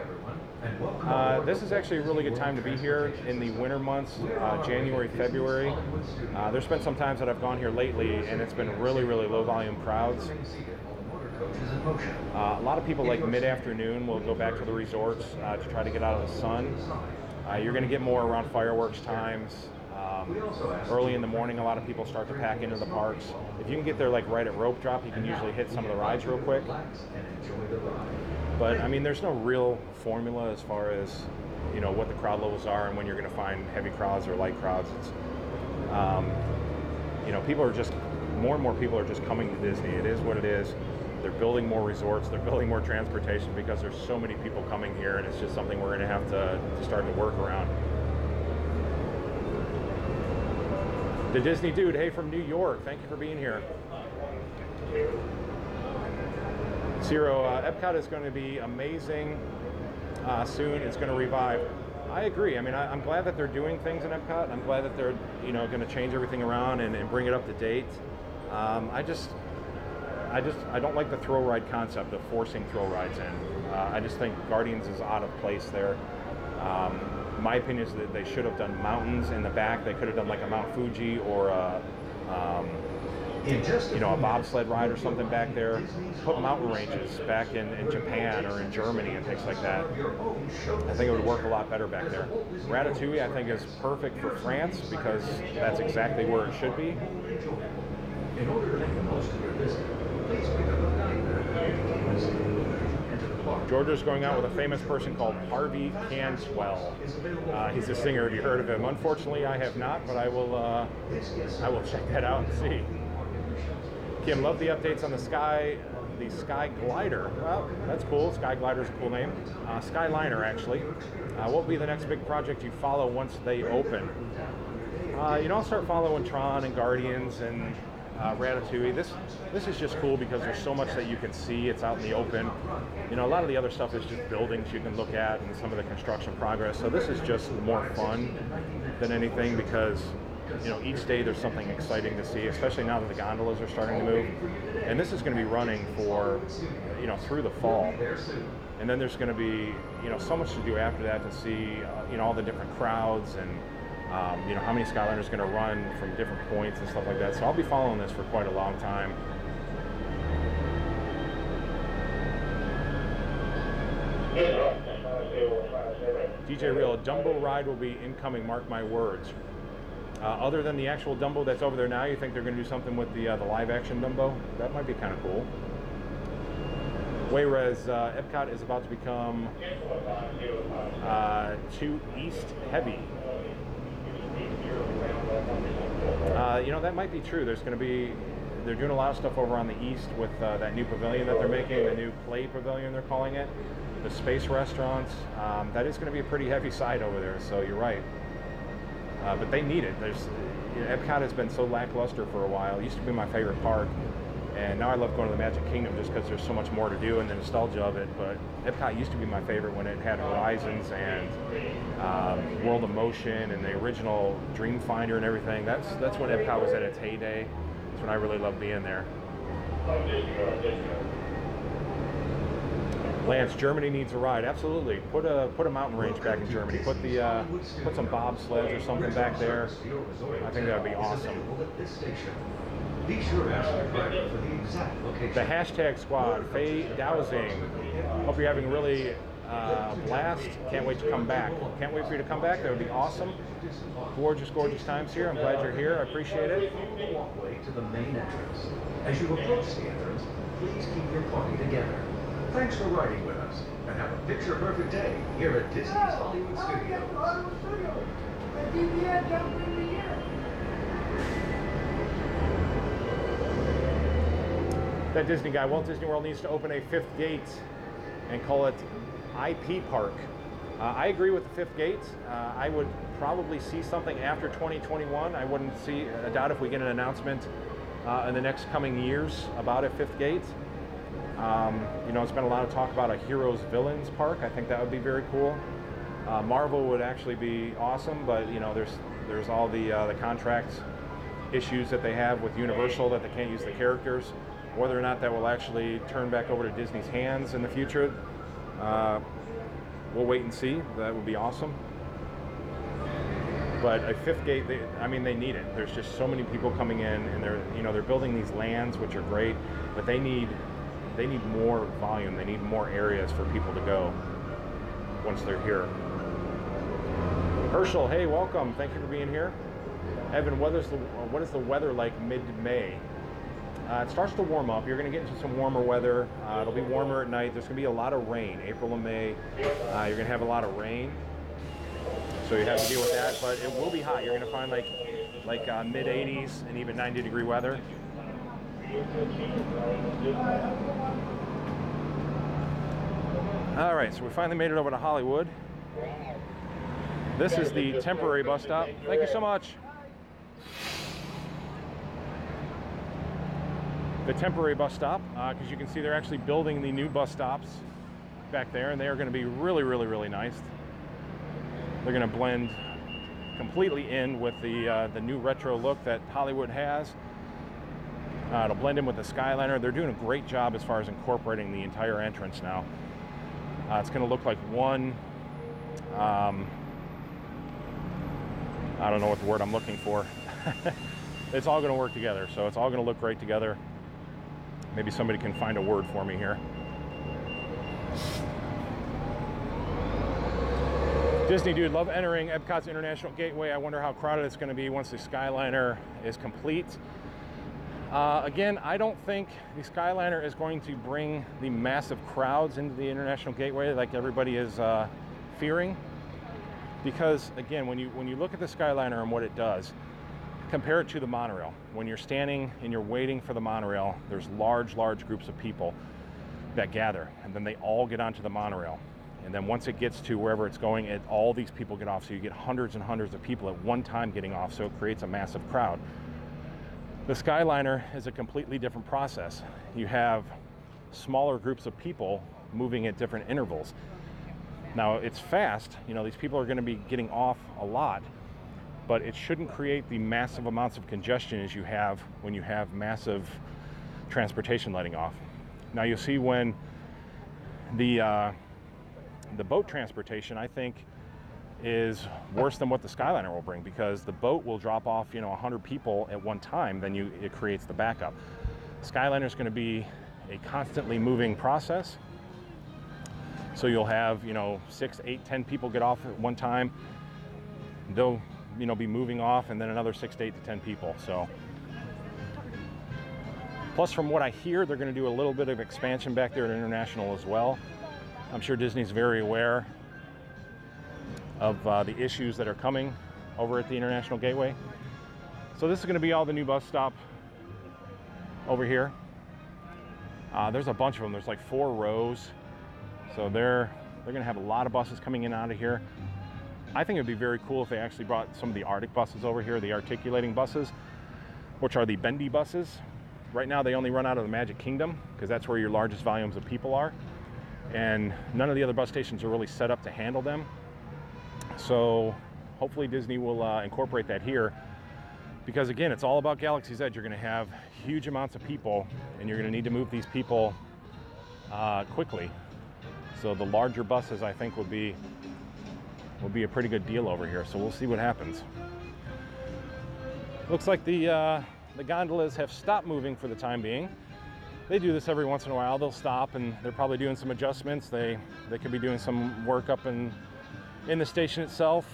uh, this is actually a really good time to be here in the winter months, uh, January, February. Uh, there's been some times that I've gone here lately, and it's been really, really low volume crowds. Uh, a lot of people like mid-afternoon will go back to the resorts uh, to try to get out of the sun. Uh, you're going to get more around fireworks times. Um, early in the morning, a lot of people start to pack into the parks. If you can get there like right at rope drop, you can usually hit some of the rides real quick. But I mean, there's no real formula as far as you know what the crowd levels are and when you're going to find heavy crowds or light crowds. It's um, you know people are just more and more people are just coming to Disney. It is what it is. They're building more resorts. They're building more transportation because there's so many people coming here, and it's just something we're going to have to, to start to work around. The Disney dude, hey from New York, thank you for being here. Zero, uh, Epcot is going to be amazing uh, soon. It's going to revive. I agree. I mean, I, am glad that they're doing things in Epcot. I'm glad that they're, you know, going to change everything around and, and, bring it up to date. Um, I just, I just, I don't like the throw ride concept of forcing throw rides in. Uh, I just think Guardians is out of place there. Um, my opinion is that they should have done mountains in the back. They could have done like a Mount Fuji or a, um, you know, a bobsled ride or something back there. Put mountain ranges back in, in Japan or in Germany and things like that. I think it would work a lot better back there. Ratatouille, I think, is perfect for France because that's exactly where it should be. In order to make the most of your visit, please pick up a Georgia's going out with a famous person called Harvey Canswell. Uh, he's a singer. Have you heard of him? Unfortunately, I have not, but I will. Uh, I will check that out and see. Kim, love the updates on the Sky, the Sky Glider. Well, that's cool. Sky Glider is a cool name. Uh, Skyliner, actually. Uh, what will be the next big project you follow once they open? Uh, you know, I'll start following Tron and Guardians and uh, Ratatouille. This this is just cool because there's so much that you can see. It's out in the open. You know, a lot of the other stuff is just buildings you can look at and some of the construction progress. So this is just more fun than anything because you know, each day there's something exciting to see, especially now that the gondolas are starting to move. And this is going to be running for, you know, through the fall. And then there's going to be, you know, so much to do after that to see, uh, you know, all the different crowds and, um, you know, how many Skyliners going to run from different points and stuff like that. So I'll be following this for quite a long time. DJ Real, a Dumbo ride will be incoming, mark my words. Uh, other than the actual Dumbo that's over there now, you think they're going to do something with the uh, the live action Dumbo? That might be kind of cool. Whereas uh, Epcot is about to become uh, too east heavy. Uh, you know that might be true. There's going to be they're doing a lot of stuff over on the east with uh, that new pavilion that they're making, the new play pavilion they're calling it, the space restaurants. Um, that is going to be a pretty heavy side over there. So you're right. Uh, but they need it. There's you know, Epcot has been so lackluster for a while. It used to be my favorite park, and now I love going to the Magic Kingdom just because there's so much more to do and the nostalgia of it. But Epcot used to be my favorite when it had Horizons and um, World of Motion and the original Dreamfinder and everything. That's that's when Epcot was at its heyday. That's when I really loved being there. Lance, Germany needs a ride. Absolutely. Put a put a mountain range back in Germany. Put the uh, put some bobsleds or something back there. I think that would be awesome. Be sure to ask your for the exact. The hashtag squad, Faye Dowsing. Hope you're having really uh, blast. Can't wait to come back. Can't wait for you to come back. That would be awesome. Gorgeous, gorgeous times here. I'm glad you're here. I appreciate it. Walkway to the main entrance. As you approach the entrance, please keep your party together. Thanks for riding with us, and have a picture-perfect day here at Disney's Hollywood Studios. That Disney guy, Walt Disney World needs to open a fifth gate and call it IP Park. Uh, I agree with the fifth gate. Uh, I would probably see something after 2021. I wouldn't see, I doubt if we get an announcement uh, in the next coming years about a fifth gate. Um, you know, it's been a lot of talk about a heroes villains park. I think that would be very cool. Uh, Marvel would actually be awesome, but you know, there's there's all the uh, the contract issues that they have with Universal that they can't use the characters. Whether or not that will actually turn back over to Disney's hands in the future, uh, we'll wait and see. That would be awesome. But a fifth gate, they, I mean, they need it. There's just so many people coming in, and they're you know they're building these lands, which are great, but they need they need more volume. They need more areas for people to go once they're here. Herschel, hey, welcome. Thank you for being here. Evan, what is the what is the weather like mid-May? Uh, it starts to warm up. You're going to get into some warmer weather. Uh, it'll be warmer at night. There's going to be a lot of rain. April and May, uh, you're going to have a lot of rain. So you have to deal with that. But it will be hot. You're going to find like like uh, mid 80s and even 90 degree weather. All right, so we finally made it over to Hollywood. This is the temporary bus stop. Thank you so much. The temporary bus stop, because you can see they're actually building the new bus stops back there, and they are going to be really, really, really nice. They're going to blend completely in with the uh, the new retro look that Hollywood has. Uh, it'll blend in with the Skyliner. They're doing a great job as far as incorporating the entire entrance now. Uh, it's going to look like one. Um, I don't know what the word I'm looking for. it's all going to work together, so it's all going to look great together. Maybe somebody can find a word for me here. Disney dude, love entering Epcot's International Gateway. I wonder how crowded it's going to be once the Skyliner is complete. Uh, again, I don't think the Skyliner is going to bring the massive crowds into the International Gateway like everybody is uh, fearing. Because again, when you when you look at the Skyliner and what it does, compare it to the monorail. When you're standing and you're waiting for the monorail, there's large, large groups of people that gather, and then they all get onto the monorail. And then once it gets to wherever it's going, it, all these people get off. So you get hundreds and hundreds of people at one time getting off. So it creates a massive crowd. The Skyliner is a completely different process. You have smaller groups of people moving at different intervals. Now it's fast, you know, these people are going to be getting off a lot, but it shouldn't create the massive amounts of congestion as you have when you have massive transportation letting off. Now you'll see when the uh, the boat transportation, I think, is worse than what the Skyliner will bring because the boat will drop off, you know, 100 people at one time, then you it creates the backup. Skyliner is going to be a constantly moving process. So you'll have, you know, six, eight, ten people get off at one time. They'll, you know, be moving off, and then another six to eight to ten people. So, plus, from what I hear, they're going to do a little bit of expansion back there at International as well. I'm sure Disney's very aware of uh, the issues that are coming over at the International Gateway. So this is going to be all the new bus stop over here. Uh, there's a bunch of them. There's like four rows. So they're they're going to have a lot of buses coming in and out of here. I think it would be very cool if they actually brought some of the Arctic buses over here, the articulating buses, which are the bendy buses. Right now they only run out of the Magic Kingdom because that's where your largest volumes of people are. And none of the other bus stations are really set up to handle them. So hopefully Disney will uh, incorporate that here because again, it's all about Galaxy's Edge. You're going to have huge amounts of people and you're going to need to move these people uh, quickly. So the larger buses, I think, would be will be a pretty good deal over here. So we'll see what happens. Looks like the uh, the gondolas have stopped moving for the time being. They do this every once in a while. They'll stop and they're probably doing some adjustments. They they could be doing some work up in in the station itself.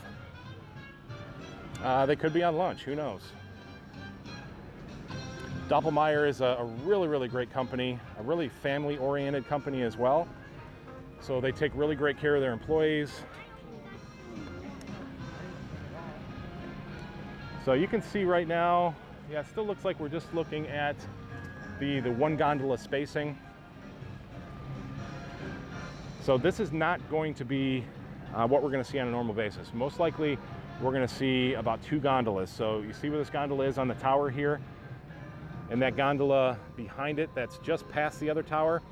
Uh, they could be on lunch. Who knows? Doppelmayr is a, a really, really great company, a really family oriented company as well. So they take really great care of their employees. So you can see right now, yeah, it still looks like we're just looking at the, the one gondola spacing. So this is not going to be uh, what we're going to see on a normal basis. Most likely, we're going to see about two gondolas. So you see where this gondola is on the tower here, and that gondola behind it that's just past the other tower.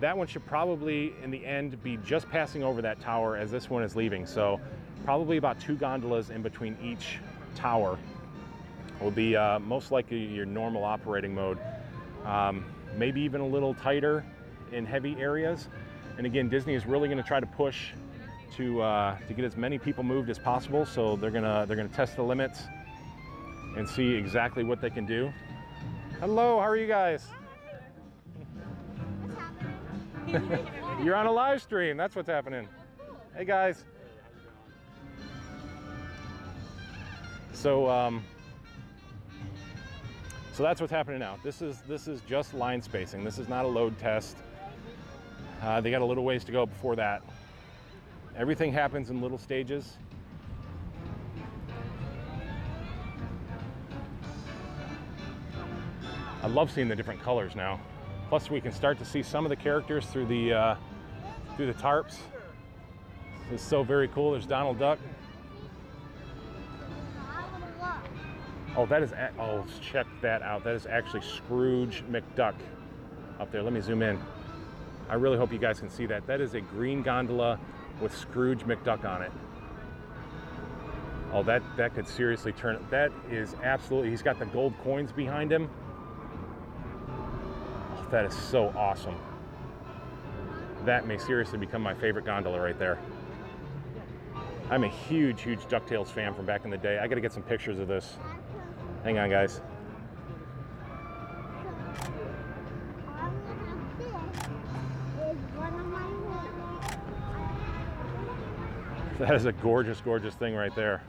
That one should probably, in the end, be just passing over that tower as this one is leaving. So probably about two gondolas in between each tower will be uh, most likely your normal operating mode. Um, maybe even a little tighter in heavy areas. And again, Disney is really going to try to push to uh, to get as many people moved as possible. So they're gonna they're gonna test the limits and see exactly what they can do. Hello, how are you guys? You're on a live stream. That's what's happening. Hey guys. So um, so that's what's happening now. This is this is just line spacing. This is not a load test. Uh, they got a little ways to go before that. Everything happens in little stages. I love seeing the different colors now. Plus, we can start to see some of the characters through the uh, through the tarps. This is so very cool. There's Donald Duck. Oh, that is. Oh, check that out. That is actually Scrooge McDuck up there. Let me zoom in. I really hope you guys can see that. That is a green gondola with Scrooge McDuck on it. Oh, that that could seriously turn. That is absolutely. He's got the gold coins behind him. Oh, that is so awesome. That may seriously become my favorite gondola right there. I'm a huge, huge DuckTales fan from back in the day. I got to get some pictures of this. Hang on, guys. That is a gorgeous, gorgeous thing right there.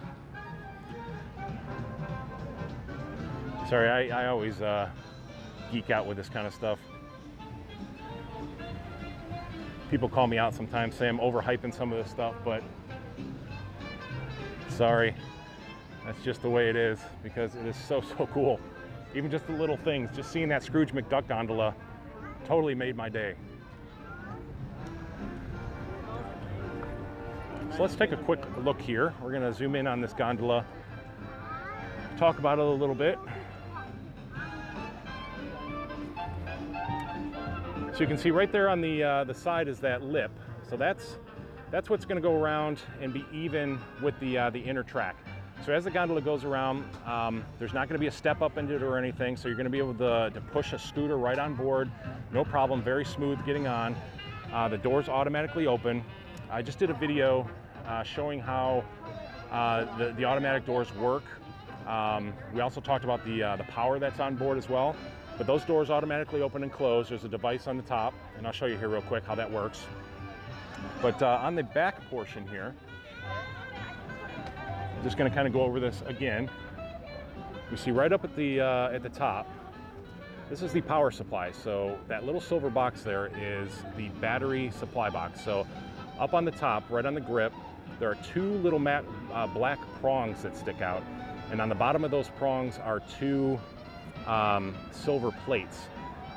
Sorry, I, I always uh, geek out with this kind of stuff. People call me out sometimes, say I'm overhyping some of this stuff, but sorry. That's just the way it is because it is so, so cool. Even just the little things, just seeing that Scrooge McDuck gondola totally made my day. So let's take a quick look here. We're going to zoom in on this gondola, talk about it a little bit. So you can see right there on the uh, the side is that lip. So that's that's what's going to go around and be even with the uh, the inner track. So as the gondola goes around, um, there's not going to be a step up into it or anything. So you're going to be able to, to push a scooter right on board, no problem. Very smooth getting on. Uh, the doors automatically open. I just did a video uh, showing how uh, the, the automatic doors work. Um, we also talked about the, uh, the power that's on board as well. But those doors automatically open and close. There's a device on the top, and I'll show you here real quick how that works. But uh, on the back portion here, just going to kind of go over this again. You see right up at the uh, at the top, this is the power supply. So that little silver box there is the battery supply box. So up on the top, right on the grip, there are two little matte uh, black prongs that stick out, and on the bottom of those prongs are two um, silver plates.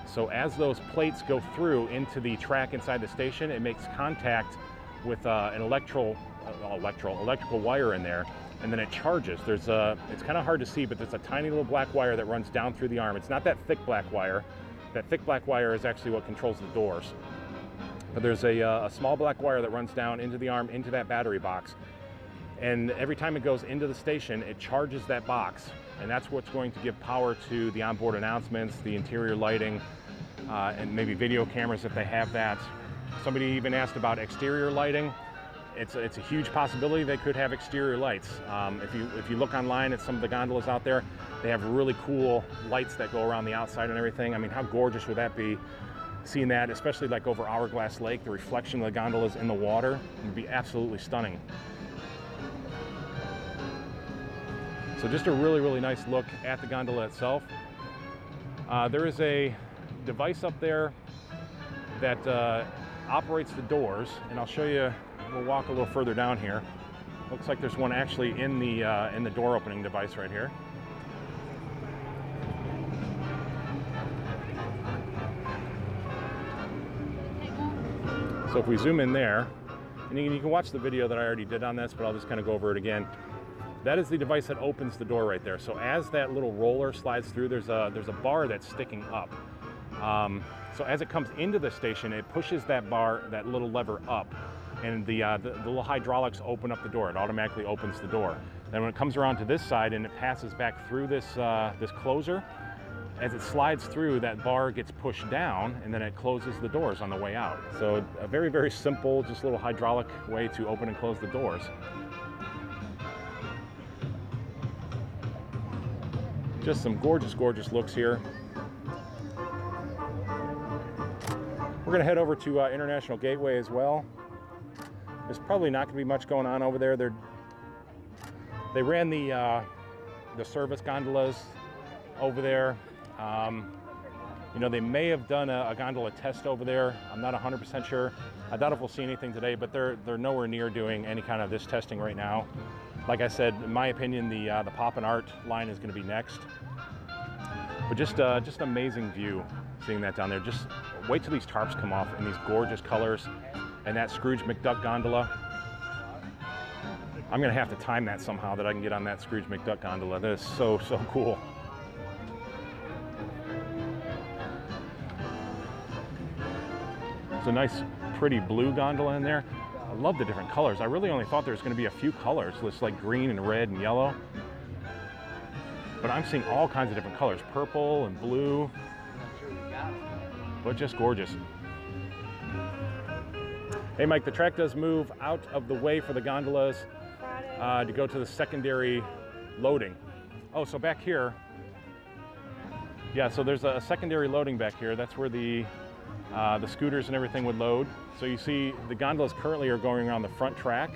So as those plates go through into the track inside the station, it makes contact with uh, an electrical, uh, electrical, electrical wire in there, and then it charges. There's a, it's kind of hard to see, but there's a tiny little black wire that runs down through the arm. It's not that thick black wire. That thick black wire is actually what controls the doors. But there's a, uh, a small black wire that runs down into the arm, into that battery box. And every time it goes into the station, it charges that box. And that's what's going to give power to the onboard announcements, the interior lighting, uh, and maybe video cameras if they have that. Somebody even asked about exterior lighting. it's a, it's a huge possibility they could have exterior lights. Um, if you if you look online at some of the gondolas out there, they have really cool lights that go around the outside and everything. I mean, how gorgeous would that be? Seeing that, especially like over Hourglass Lake, the reflection of the gondolas in the water would be absolutely stunning. So just a really really nice look at the gondola itself. Uh, there is a device up there that uh, operates the doors, and I'll show you. We'll walk a little further down here. Looks like there's one actually in the uh, in the door opening device right here. So if we zoom in there, and you can, watch the video that I already did on this, but I'll just kind of go over it again. That is the device that opens the door right there. So as that little roller slides through, there's a there's a bar that's sticking up. Um, so as it comes into the station, it pushes that bar, that little lever up, and the, uh, the, the little hydraulics open up the door. It automatically opens the door. Then when it comes around to this side and it passes back through this uh, this closer, as it slides through, that bar gets pushed down, and then it closes the doors on the way out. So a very very simple, just little hydraulic way to open and close the doors. Just some gorgeous, gorgeous looks here. We're gonna head over to uh, International Gateway as well. There's probably not gonna be much going on over there. They're, they ran the, uh, the service gondolas over there. Um, you know, they may have done a, a, gondola test over there. I'm not 100% sure. I doubt if we'll see anything today, but they're, they're nowhere near doing any kind of this testing right now. Like I said, in my opinion, the, uh, the Pop and Art line is gonna be next. But just, uh, just an amazing view seeing that down there. Just wait till these tarps come off in these gorgeous colors and that Scrooge McDuck gondola. I'm gonna have to time that somehow that I can get on that Scrooge McDuck gondola. That is so, so cool. A nice, pretty blue gondola in there. I love the different colors. I really only thought there was gonna be a few colors, just like green and red and yellow. But I'm seeing all kinds of different colors, purple and blue, but just gorgeous. Hey Mike, the track does move out of the way for the gondolas uh, to go to the secondary loading. Oh, so back here, yeah, so there's a secondary loading back here. That's where the uh, the scooters and everything would load. So you see the gondolas currently are going around the front track.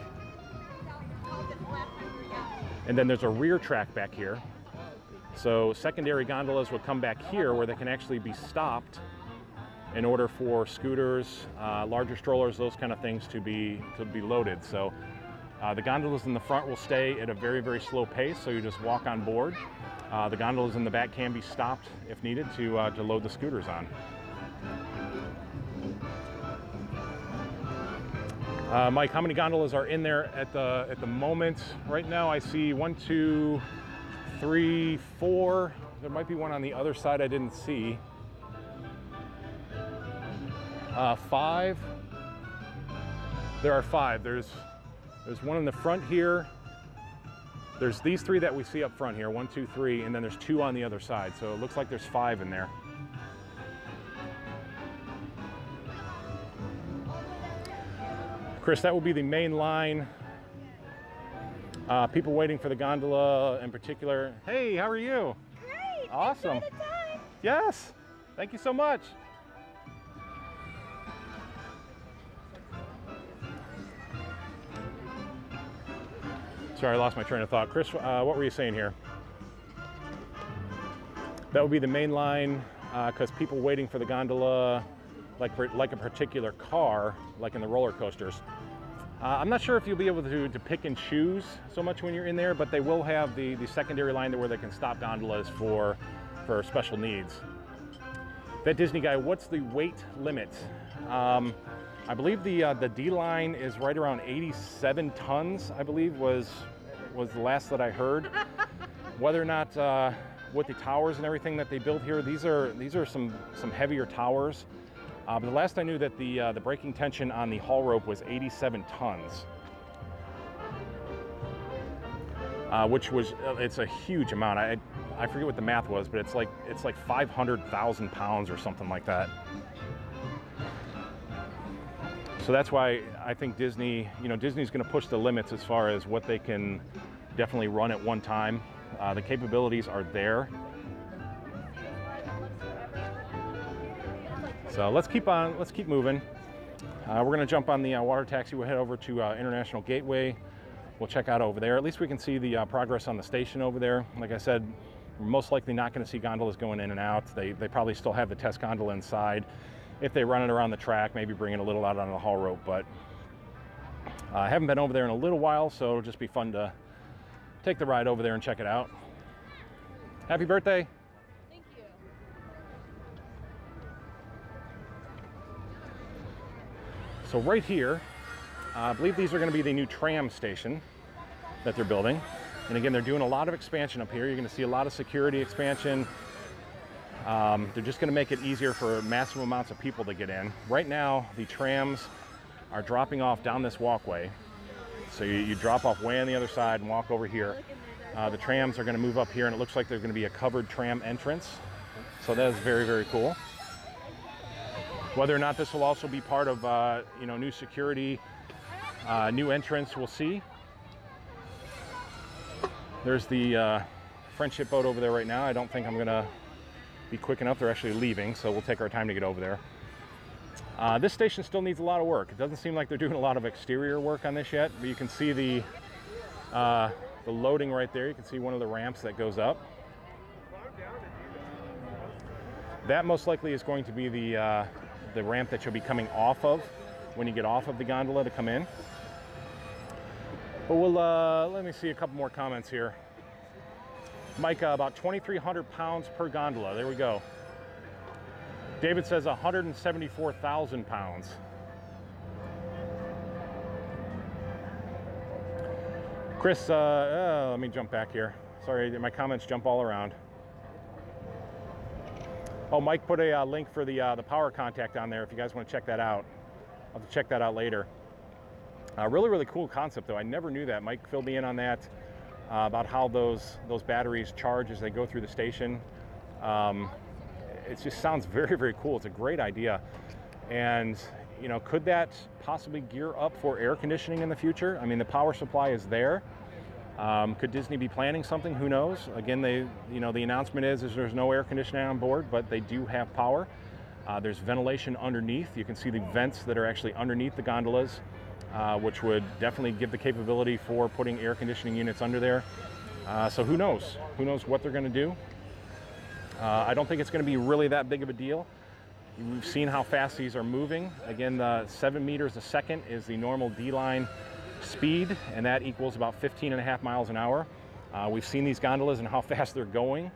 And then there's a rear track back here. So secondary gondolas would come back here where they can actually be stopped in order for scooters, uh, larger strollers, those kind of things to be to be loaded. So uh, the gondolas in the front will stay at a very very slow pace, so you just walk on board. Uh, the gondolas in the back can be stopped if needed to uh, to load the scooters on. Uh, Mike, how many gondolas are in there at the at the moment? Right now, I see one, two, three, four. There might be one on the other side I didn't see. Uh, five. There are five. There's there's one in the front here. There's these three that we see up front here. One, two, three, and then there's two on the other side. So it looks like there's five in there. Chris, that will be the main line. Uh, people waiting for the gondola in particular. Hey, how are you? Great. Awesome. Yes. Thank you so much. Sorry, I lost my train of thought. Chris, uh, what were you saying here? That would be the main line because uh, people waiting for the gondola, like like a particular car, like in the roller coasters. Uh, I'm not sure if you'll be able to, to pick and choose so much when you're in there, but they will have the, the secondary line where they can stop gondolas for, for special needs. That Disney guy, what's the weight limit? Um, I believe the uh, the D line is right around 87 tons. I believe was was the last that I heard. Whether or not uh, with the towers and everything that they build here, these are these are some some heavier towers. Uh, but the last I knew that the uh, the breaking tension on the haul rope was 87 tons, uh, which was uh, it's a huge amount. I I forget what the math was, but it's like it's like 500,000 pounds or something like that. So that's why I think Disney, you know, Disney's going to push the limits as far as what they can definitely run at one time. Uh, the capabilities are there. So let's keep on, let's keep moving. Uh, we're going to jump on the uh, water taxi. We'll head over to uh, International Gateway. We'll check out over there. At least we can see the uh, progress on the station over there. Like I said, we're most likely not going to see gondolas going in and out. They, they probably still have the test gondola inside. If they run it around the track, maybe bring it a little out on the haul rope. But uh, I haven't been over there in a little while, so it'll just be fun to take the ride over there and check it out. Happy birthday! So right here, uh, I believe these are going to be the new tram station that they're building. And again, they're doing a lot of expansion up here. You're going to see a lot of security expansion. Um, they're just going to make it easier for massive amounts of people to get in. Right now, the trams are dropping off down this walkway. So you, you drop off way on the other side and walk over here. Uh, the trams are going to move up here, and it looks like there's going to be a covered tram entrance. So that is very, very cool. Whether or not this will also be part of uh, you know new security, uh, new entrance, we'll see. There's the uh, friendship boat over there right now. I don't think I'm gonna be quick enough. They're actually leaving, so we'll take our time to get over there. Uh, this station still needs a lot of work. It doesn't seem like they're doing a lot of exterior work on this yet, but you can see the uh, the loading right there. You can see one of the ramps that goes up. That most likely is going to be the uh, the ramp that you'll be coming off of when you get off of the gondola to come in. But we'll uh, let me see a couple more comments here. Mike, uh, about 2,300 pounds per gondola. There we go. David says 174,000 pounds. Chris, uh, uh, let me jump back here. Sorry, my comments jump all around. Oh, Mike put a uh, link for the uh, the power contact on there if you guys want to check that out. I'll have to check that out later. Uh, really, really cool concept though. I never knew that. Mike filled me in on that uh, about how those those batteries charge as they go through the station. Um, it just sounds very, very cool. It's a great idea. And you know, could that possibly gear up for air conditioning in the future? I mean, the power supply is there. Um, could Disney be planning something? Who knows? Again, they, you know, the announcement is, is there's no air conditioning on board, but they do have power. Uh, there's ventilation underneath. You can see the vents that are actually underneath the gondolas, uh, which would definitely give the capability for putting air conditioning units under there. Uh, so who knows? Who knows what they're going to do? Uh, I don't think it's going to be really that big of a deal. We've seen how fast these are moving. Again, the seven meters a second is the normal D-line speed, and that equals about 15 and a half miles an hour. Uh, we've seen these gondolas and how fast they're going.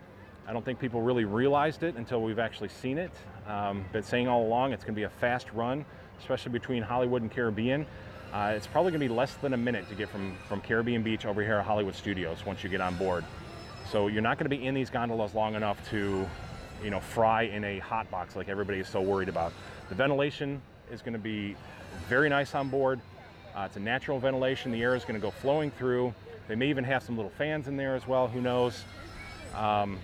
I don't think people really realized it until we've actually seen it. Um, been saying all along it's going to be a fast run, especially between Hollywood and Caribbean. Uh, it's probably going to be less than a minute to get from, from Caribbean Beach over here at Hollywood Studios once you get on board. So you're not going to be in these gondolas long enough to, you know, fry in a hot box like everybody is so worried about. The ventilation is going to be very nice on board. Uh, it's a natural ventilation. The air is going to go flowing through. They may even have some little fans in there as well. Who knows? Um,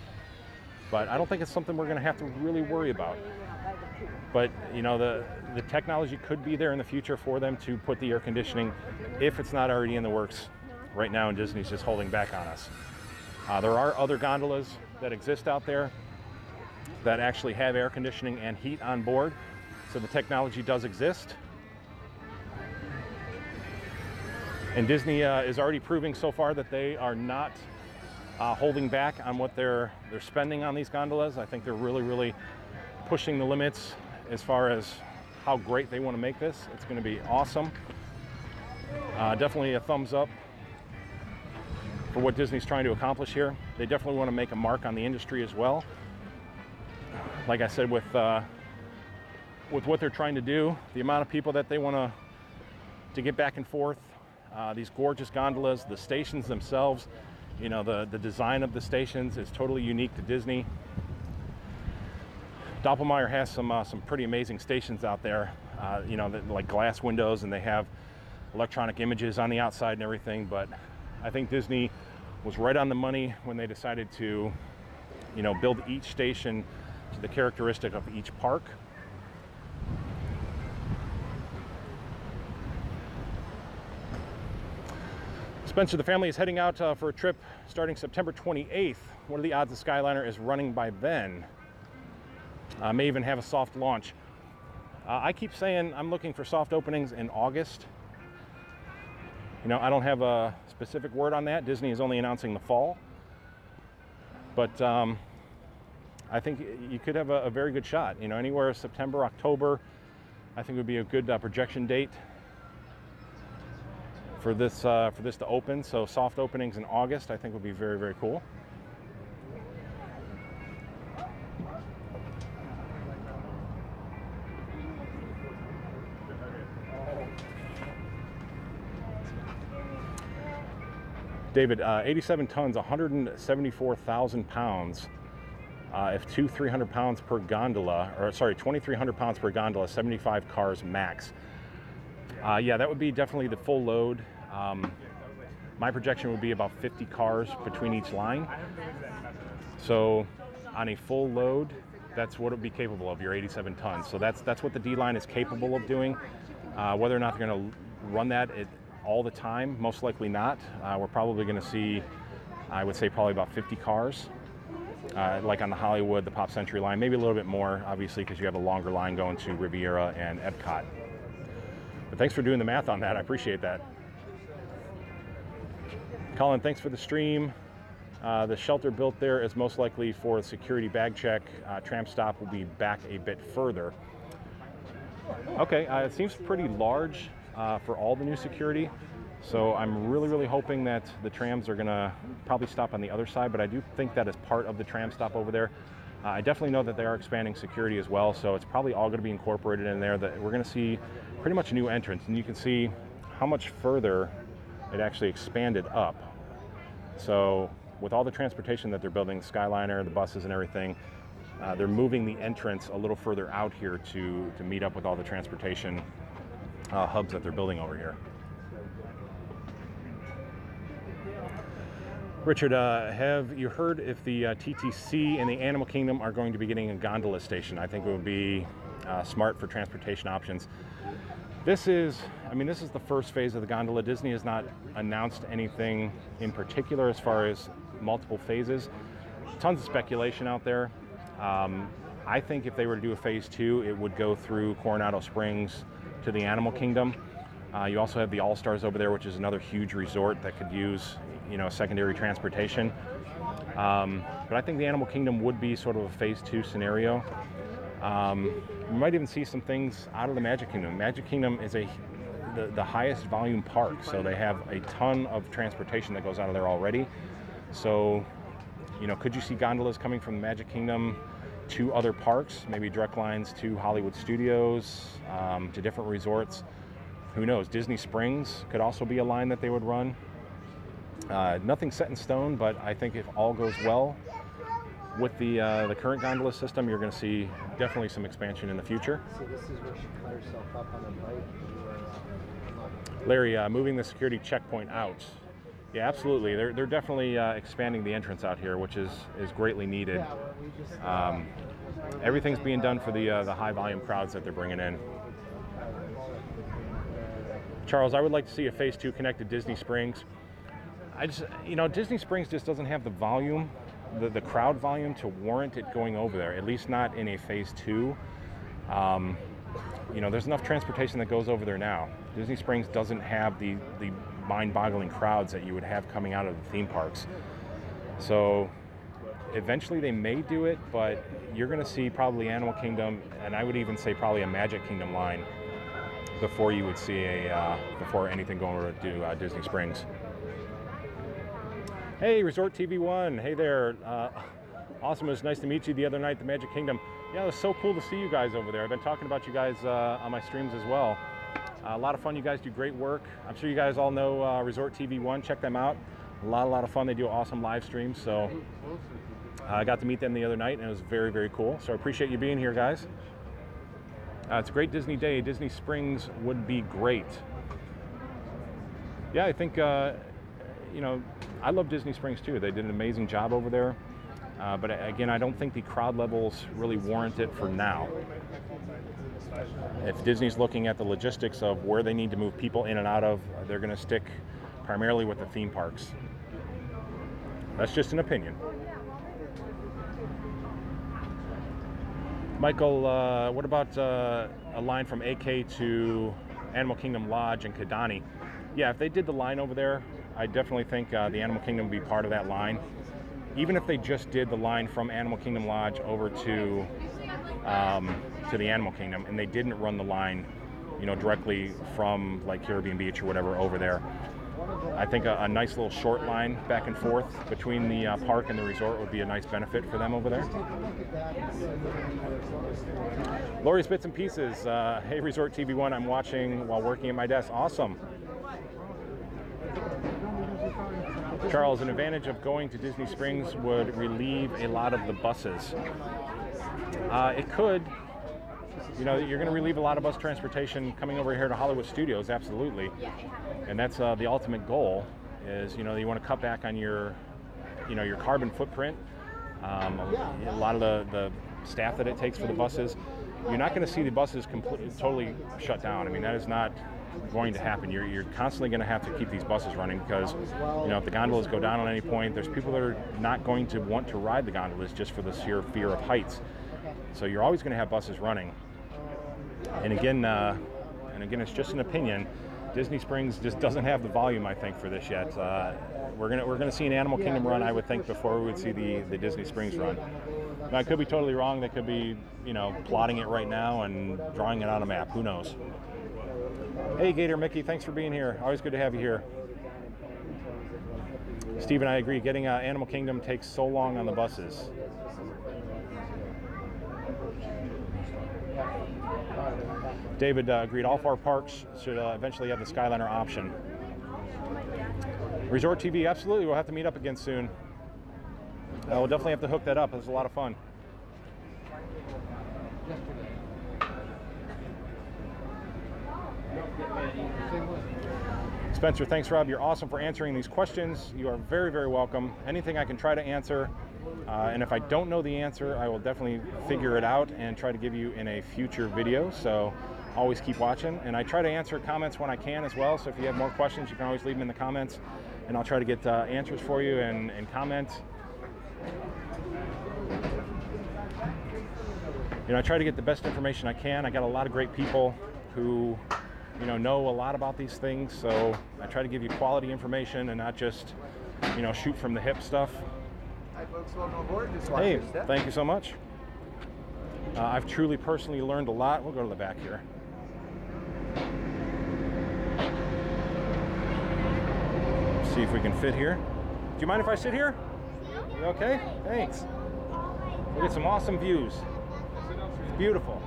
but I don't think it's something we're going to have to really worry about. But you know, the the technology could be there in the future for them to put the air conditioning, if it's not already in the works right now, and Disney's just holding back on us. Uh, there are other gondolas that exist out there that actually have air conditioning and heat on board, so the technology does exist. And Disney uh, is already proving so far that they are not uh, holding back on what they're they're spending on these gondolas. I think they're really, really pushing the limits as far as how great they want to make this. It's going to be awesome. Uh, definitely a thumbs up for what Disney's trying to accomplish here. They definitely want to make a mark on the industry as well. Like I said, with uh, with what they're trying to do, the amount of people that they want to to get back and forth, uh, these gorgeous gondolas, the stations themselves, you know, the the design of the stations is totally unique to Disney. Doppelmayr has some uh, some pretty amazing stations out there, uh, you know, that, like glass windows, and they have electronic images on the outside and everything. But I think Disney was right on the money when they decided to, you know, build each station to the characteristic of each park. Spencer, the family is heading out uh, for a trip starting September 28th. What are the odds the Skyliner is running by then? Uh, may even have a soft launch. Uh, I keep saying I'm looking for soft openings in August. You know, I don't have a specific word on that. Disney is only announcing the fall. But um, I think you could have a, a, very good shot. You know, anywhere September, October, I think would be a good uh, projection date for this uh, for this to open. So soft openings in August, I think would be very very cool. David, uh, 87 tons, 174,000 pounds. Uh, if two 300 pounds per gondola, or sorry, 2,300 pounds per gondola, 75 cars max. Uh, yeah, that would be definitely the full load. Um, my projection would be about 50 cars between each line. So on a full load, that's what it would be capable of, your 87 tons. So that's that's what the D line is capable of doing. Uh, whether or not they're going to run that it, all the time, most likely not. Uh, we're probably going to see, I would say, probably about 50 cars. Uh, like on the Hollywood, the Pop Century line, maybe a little bit more, obviously, because you have a longer line going to Riviera and Epcot. But thanks for doing the math on that. I appreciate that. Colin, thanks for the stream. Uh, the shelter built there is most likely for a security bag check. Uh, tram stop will be back a bit further. Okay, uh, it seems pretty large uh, for all the new security. So I'm really, really hoping that the trams are going to probably stop on the other side, but I do think that is part of the tram stop over there. Uh, I definitely know that they are expanding security as well, so it's probably all going to be incorporated in there. That we're going to see pretty much a new entrance, and you can see how much further it actually expanded up. So with all the transportation that they're building, Skyliner, the buses, and everything, uh, they're moving the entrance a little further out here to to meet up with all the transportation uh, hubs that they're building over here. Richard, uh, have you heard if the uh, TTC and the Animal Kingdom are going to be getting a gondola station? I think it would be uh, smart for transportation options. This is, I mean, this is the first phase of the gondola. Disney has not announced anything in particular as far as multiple phases. Tons of speculation out there. Um, I think if they were to do a phase two, it would go through Coronado Springs to the Animal Kingdom. Uh, you also have the All Stars over there, which is another huge resort that could use you know secondary transportation. Um, but I think the Animal Kingdom would be sort of a phase two scenario. Um, we might even see some things out of the Magic Kingdom. Magic Kingdom is a the, the highest volume park, so they have a ton of transportation that goes out of there already. So, you know, could you see gondolas coming from the Magic Kingdom to other parks, maybe direct lines to Hollywood Studios, um, to different resorts? Who knows? Disney Springs could also be a line that they would run. Uh, nothing set in stone, but I think if all goes well with the uh, the current gondola system, you're going to see definitely some expansion in the future. So this is where she cut herself up on the bike. Larry, uh, moving the security checkpoint out. Yeah, absolutely. They're, they're definitely uh, expanding the entrance out here, which is, is greatly needed. Um, everything's being done for the uh, the high volume crowds that they're bringing in. Charles, I would like to see a phase two connect to Disney Springs. I just, you know, Disney Springs just doesn't have the volume, the, the crowd volume to warrant it going over there, at least not in a phase two. Um, you know, there's enough transportation that goes over there now. Disney Springs doesn't have the, the mind boggling crowds that you would have coming out of the theme parks. So eventually they may do it, but you're going to see probably Animal Kingdom, and I would even say probably a Magic Kingdom line before you would see a uh, before anything going over to uh, Disney Springs. Hey, Resort TV One. Hey there. Uh, awesome. It was nice to meet you the other night at the Magic Kingdom. Yeah, it was so cool to see you guys over there. I've been talking about you guys uh, on my streams as well. Uh, a lot of fun. You guys do great work. I'm sure you guys all know uh, Resort TV One. Check them out. A lot, a lot of fun. They do awesome live streams. So I got to meet them the other night, and it was very, very cool. So I appreciate you being here, guys. Uh, it's a great Disney day. Disney Springs would be great. Yeah, I think uh, you know I love Disney Springs too. They did an amazing job over there. Uh, but again, I don't think the crowd levels really warrant it for now. If Disney's looking at the logistics of where they need to move people in and out of, they're going to stick primarily with the theme parks. That's just an opinion. Michael, uh, what about uh, a line from AK to Animal Kingdom Lodge and Kidani? Yeah, if they did the line over there, I definitely think uh, the Animal Kingdom would be part of that line. Even if they just did the line from Animal Kingdom Lodge over to um, to the Animal Kingdom, and they didn't run the line, you know, directly from like Caribbean Beach or whatever over there. I think a, a nice little short line back and forth between the uh, park and the resort would be a nice benefit for them over there. Lori's Bits and Pieces. Uh, hey, Resort TV One. I'm watching while working at my desk. Awesome. Charles, an advantage of going to Disney Springs would relieve a lot of the buses. Uh, it could. You know, you're going to relieve a lot of bus transportation coming over here to Hollywood Studios, absolutely. And that's uh, the ultimate goal. Is you know you want to cut back on your, you know, your carbon footprint. Um, a, lot of the, the staff that it takes for the buses. You're not going to see the buses completely totally shut down. I mean, that is not going to happen. You're, you're constantly going to have to keep these buses running because, you know, if the gondolas go down at any point, there's people that are not going to want to ride the gondolas just for the sheer fear of heights. So you're always going to have buses running. And again, uh, and again, it's just an opinion. Disney Springs just doesn't have the volume, I think, for this yet. Uh, we're gonna we're gonna see an Animal Kingdom run, I would think, before we would see the the Disney Springs run. Now, I could be totally wrong. They could be, you know, plotting it right now and drawing it on a map. Who knows? Hey, Gator Mickey, thanks for being here. Always good to have you here. Steve and I agree. Getting uh, Animal Kingdom takes so long on the buses. David uh, agreed. All four parks should uh, eventually have the Skyliner option. Resort TV, absolutely. We'll have to meet up again soon. Uh, we'll definitely have to hook that up. It was a lot of fun. Spencer, thanks, Rob. You're awesome for answering these questions. You are very, very welcome. Anything I can try to answer. Uh, and if I don't know the answer, I will definitely figure it out and try to give you in a future video. So always keep watching. And I try to answer comments when I can as well. So if you have more questions, you can always leave them in the comments and I'll try to get uh, answers for you and, and comments. You know, I try to get the best information I can. I got a lot of great people who, you know, know a lot about these things. So I try to give you quality information and not just, you know, shoot from the hip stuff. Hi, folks. Welcome aboard. Just Hey, thank you so much. Uh, I've truly personally learned a lot. We'll go to the back here. See if we can fit here. Do you mind if I sit here? You okay? Thanks. We get some awesome views. It's beautiful.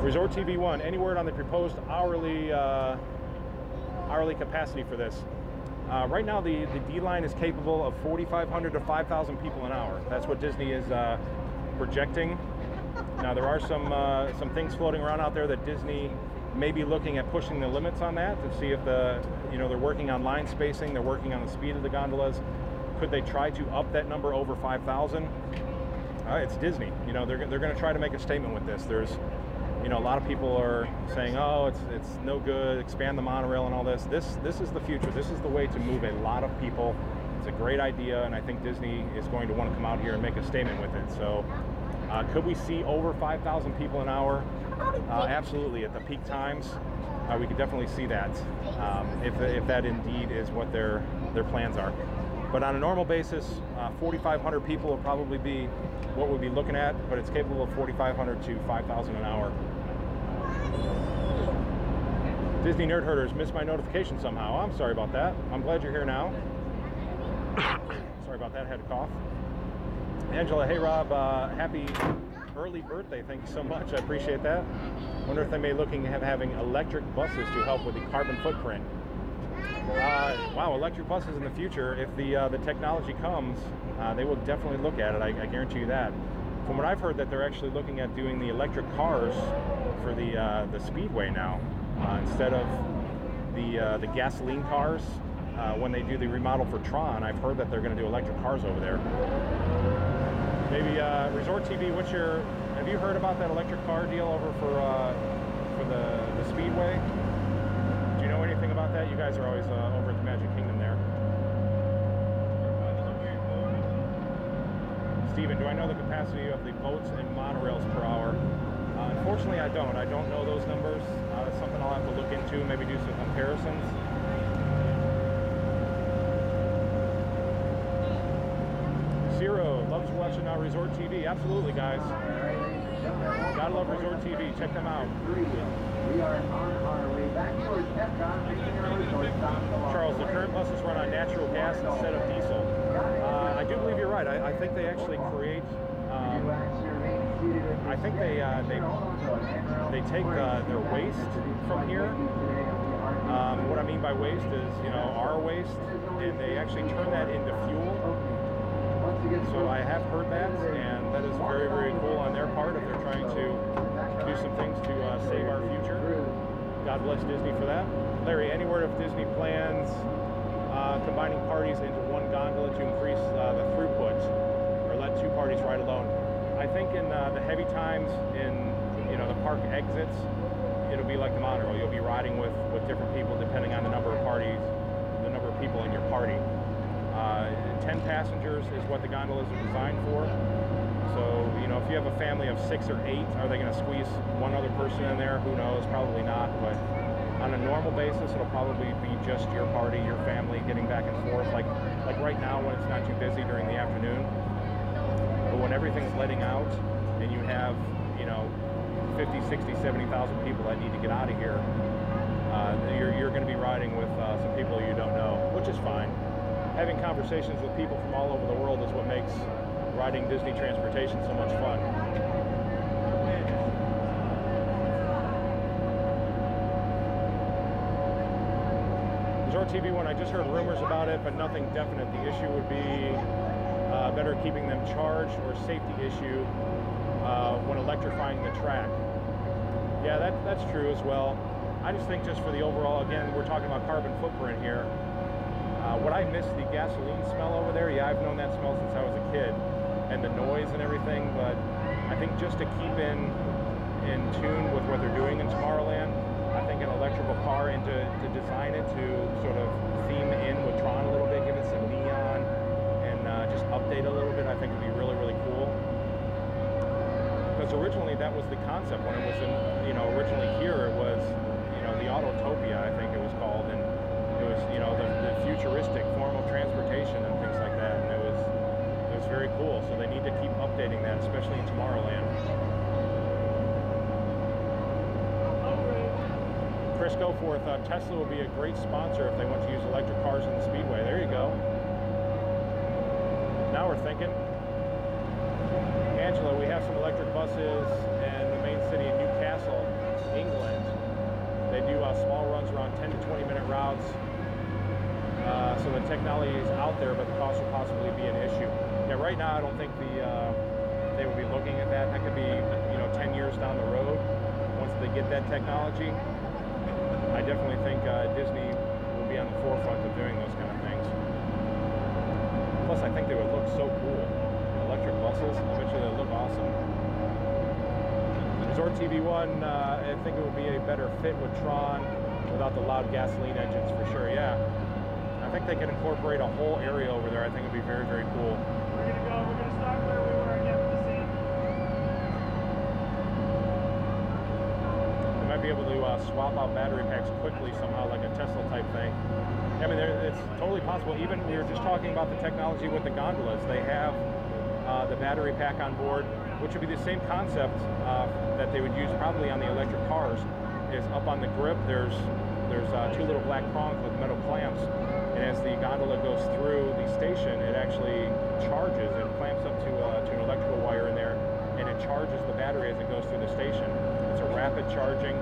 Resort TV One. Any word on the proposed hourly uh, hourly capacity for this? Uh, right now, the the D line is capable of 4,500 to 5,000 people an hour. That's what Disney is uh, projecting. Now, there are some uh, some things floating around out there that Disney may be looking at pushing the limits on that to see if the you know they're working on line spacing, they're working on the speed of the gondolas. Could they try to up that number over 5,000? Uh, it's Disney. You know, they're, they're going to try to make a statement with this. There's, you know, a lot of people are saying, oh, it's, it's no good, expand the monorail and all this. This, this is the future. This is the way to move a lot of people. It's a great idea, and I think Disney is going to want to come out here and make a statement with it. So, uh, could we see over 5,000 people an hour? Uh, absolutely. At the peak times, uh, we could definitely see that um, if, if that indeed is what their, their plans are. But on a normal basis, uh, 4,500 people will probably be what we'll be looking at, but it's capable of 4,500 to 5,000 an hour. Disney Nerd Herders missed my notification somehow. I'm sorry about that. I'm glad you're here now. sorry about that. I had a cough. Angela, hey Rob, uh, happy early birthday. Thank you so much. I appreciate that. Wonder if they may looking at having electric buses to help with the carbon footprint. Uh, wow, electric buses in the future. If the uh, the technology comes, uh, they will definitely look at it. I, I guarantee you that. From what I've heard, that they're actually looking at doing the electric cars for the uh, the speedway now, uh, instead of the uh, the gasoline cars. When they do the remodel for Tron, I've heard that they're going to do electric cars over there. Maybe Resort TV. What's your have you heard about that electric car deal over for for the the Speedway? Do you know anything about that? You guys are always uh, over at the Magic Kingdom there. Steven, do I know the capacity of the boats and monorails per hour? Uh, unfortunately, I don't. I don't know those numbers. Uh, something I'll have to look into, maybe do some comparisons. Zero loves watching our Resort TV. Absolutely, guys. Gotta love Resort TV. Check them out. We are on our way back towards Epcot, reaching our resort stop Charles, the current buses run on natural gas instead of diesel. Uh, I do believe you're right. I, I think they actually create. Um, actually remain seated in your I think they, uh, they- Hold on to it. And we're they take, uh, their waste from here. um, what I mean by waste is, you know, our waste, and they actually turn that into fuel. So I have heard that, and that is very, very cool on their part if they're trying to do some things to uh, save our future. God bless Disney for that. Larry, any word if Disney plans uh, combining parties into one gondola to increase uh, the throughput, or let two parties ride alone? I think in uh, the heavy times in you know the park exits, it'll be like the monorail. You'll be riding with with different people depending on the number of parties, the number of people in your party. Uh, 10 passengers is what the gondolas are designed for. So, you know, if you have a family of six or eight, are they going to squeeze one other person in there? Who knows? Probably not. But on a normal basis, it'll probably be just your party, your family getting back and forth. Like, like right now when it's not too busy during the afternoon. But when everything's letting out and you have, you know, 50, 60, 70,000 people that need to get out of here, uh, you're, you're going to be riding with uh, some people you don't know, which is fine. Having conversations with people from all over the world is what makes riding Disney transportation so much fun. Resort TV one, I just heard rumors about it, but nothing definite. The issue would be uh, better keeping them charged or safety issue uh, when electrifying the track. Yeah, that, that's true as well. I just think just for the overall, again, we're talking about carbon footprint here. Uh, what I miss the gasoline smell over there. Yeah, I've known that smell since I was a kid, and the noise and everything. But I think just to keep in in tune with what they're doing in Tomorrowland, I think an electrical car and to, to design it to sort of theme in with Tron a little bit, give it some neon, and uh, just update a little bit. I think would be really really cool. Because originally that was the concept when it was in, you know, originally here it was, you know, the Autotopia, I think it was called, and it was, you know, the, the futuristic form of transportation and things like that, and it was, it was very cool. So they need to keep updating that, especially in Tomorrowland. Chris Goforth, uh, Tesla would be a great sponsor if they want to use electric cars in the Speedway. There you go. Now we're thinking. Angela, we have some electric buses in the main city of Newcastle, England. They do uh, small runs around 10 to 20 minute routes. Uh, so the technology is out there, but the cost will possibly be an issue. Right now I don't think the uh, they would be looking at that. That could be you know 10 years down the road once they get that technology. I definitely think uh, Disney will be on the forefront of doing those kind of things. Plus, I think they would look so cool. Electric buses, I bet you they look awesome. Resort TV One, uh, I think it would be a better fit with Tron without the loud gasoline engines for sure. Yeah, I think they could incorporate a whole area over there. I think it'd be very, very cool. We're gonna go, we're gonna start where we were again with the same. They might be able to uh, swap out battery packs quickly somehow, like a Tesla type thing. I mean, there, it's totally possible. Even we were just talking about the technology with the gondolas. They have uh, the battery pack on board, which would be the same concept uh, that they would use probably on the electric cars. Is up on the grip. There's there's uh, two little black prongs with metal clamps, and as the gondola goes through the station, it actually charges. It clamps up to uh, to an electrical wire in there, and it charges the battery as it goes through the station. It's a rapid charging.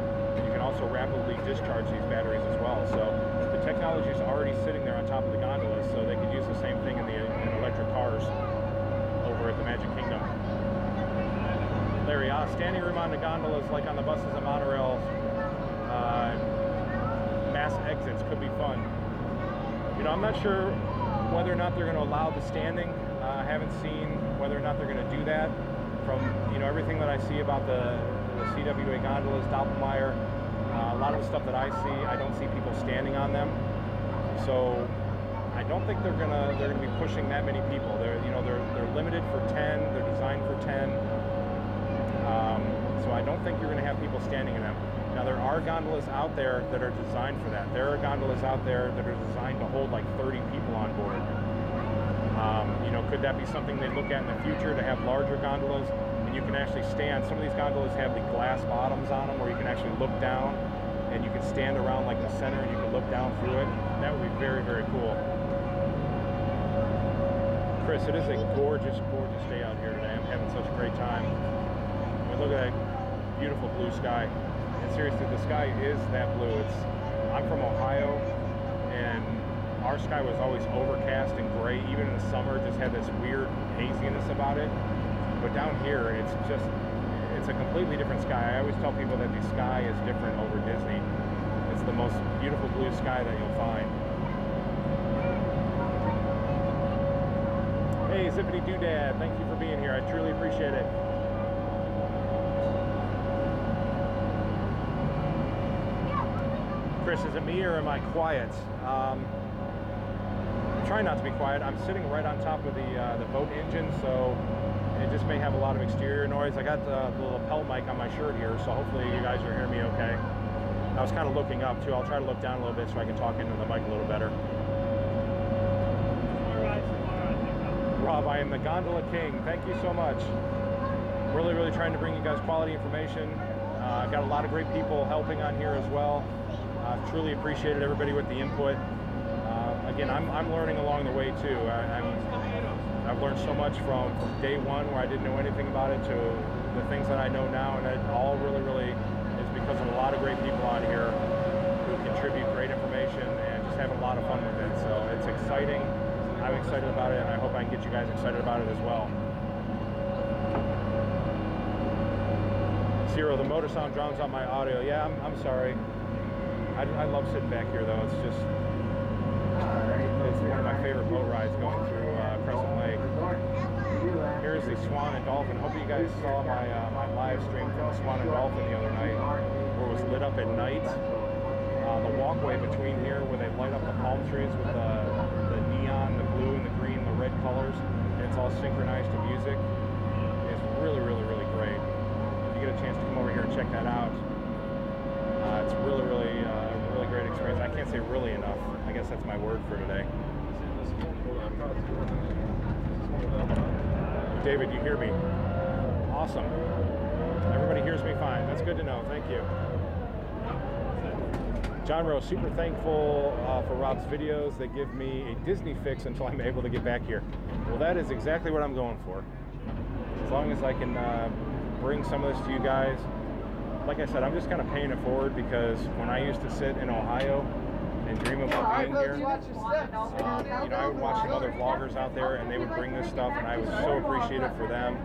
Can also rapidly discharge these batteries as well. So the technology is already sitting there on top of the gondolas, so they could use the same thing in the in electric cars over at the Magic Kingdom. Larry, uh, standing room on the gondolas, like on the buses and monorails, uh, mass exits could be fun. You know, I'm not sure whether or not they're going to allow the standing. Uh, I haven't seen whether or not they're going to do that from you know everything that I see about the, the CWA gondolas, Doppelmayr, a lot of the stuff that I see, I don't see people standing on them. So I don't think they're gonna they're gonna be pushing that many people. They're you know they're they're limited for 10. They're designed for 10. Um, so I don't think you're gonna have people standing in them. Now there are gondolas out there that are designed for that. There are gondolas out there that are designed to hold like 30 people on board. Um, you know, could that be something they look at in the future to have larger gondolas and you can actually stand? Some of these gondolas have the glass bottoms on them where you can actually look down and you can stand around like the center and you can look down through it. That would be very, very cool. Chris, it is a gorgeous, gorgeous day out here today. I'm having such a great time. I mean, look at that beautiful blue sky. And seriously, the sky is that blue. It's I'm from Ohio, and our sky was always overcast and gray. Even in the summer, just had this weird haziness about it. But down here, it's just it's a completely different sky. I always tell people that the sky is different over Disney. It's the most beautiful blue sky that you'll find. Hey, Zippity Doodad, thank you for being here. I truly appreciate it. Chris, is it me or am I quiet? Um, trying not to be quiet. I'm sitting right on top of the uh, the boat engine, so it just may have a lot of exterior noise. I got the, the lapel mic on my shirt here, so hopefully you guys are hearing me okay. I was kind of looking up too. I'll try to look down a little bit so I can talk into the mic a little better. Rob, I am the Gondola King. Thank you so much. Really, really trying to bring you guys quality information. Uh, I've got a lot of great people helping on here as well. I've truly appreciated everybody with the input. Uh, again, I'm, I'm learning along the way too. I, I'm, I've learned so much from, from day one where I didn't know anything about it to the things that I know now, and it all really, really is because of a lot of great people on here who contribute great information and just have a lot of fun with it. So it's exciting. I'm excited about it, and I hope I can get you guys excited about it as well. Zero, the motor sound drowns out my audio. Yeah, I'm, I'm sorry. I, I love sitting back here though. It's just it's one of my favorite boat rides going through Here's the Swan and Dolphin. Hope you guys saw my uh, my live stream from the Swan and Dolphin the other night, where it was lit up at night. Uh, the walkway between here, where they light up the palm trees with the, the neon, the blue and the green, the red colors, and it's all synchronized to music. It's really, really, really great. If you get a chance to come over here and check that out, uh, it's really, really, uh, really great experience. I can't say really enough. I guess that's my word for today. David, you hear me? Awesome. Everybody hears me fine. That's good to know. Thank you. John Rose, super thankful uh, for Rob's videos. They give me a Disney fix until I'm able to get back here. Well, that is exactly what I'm going for. As long as I can uh, bring some of this to you guys. Like I said, I'm just kind of paying it forward because when I used to sit in Ohio and dream about being here, um, you know, I would watch some other vloggers out there and they would bring this stuff and I was so appreciative for them.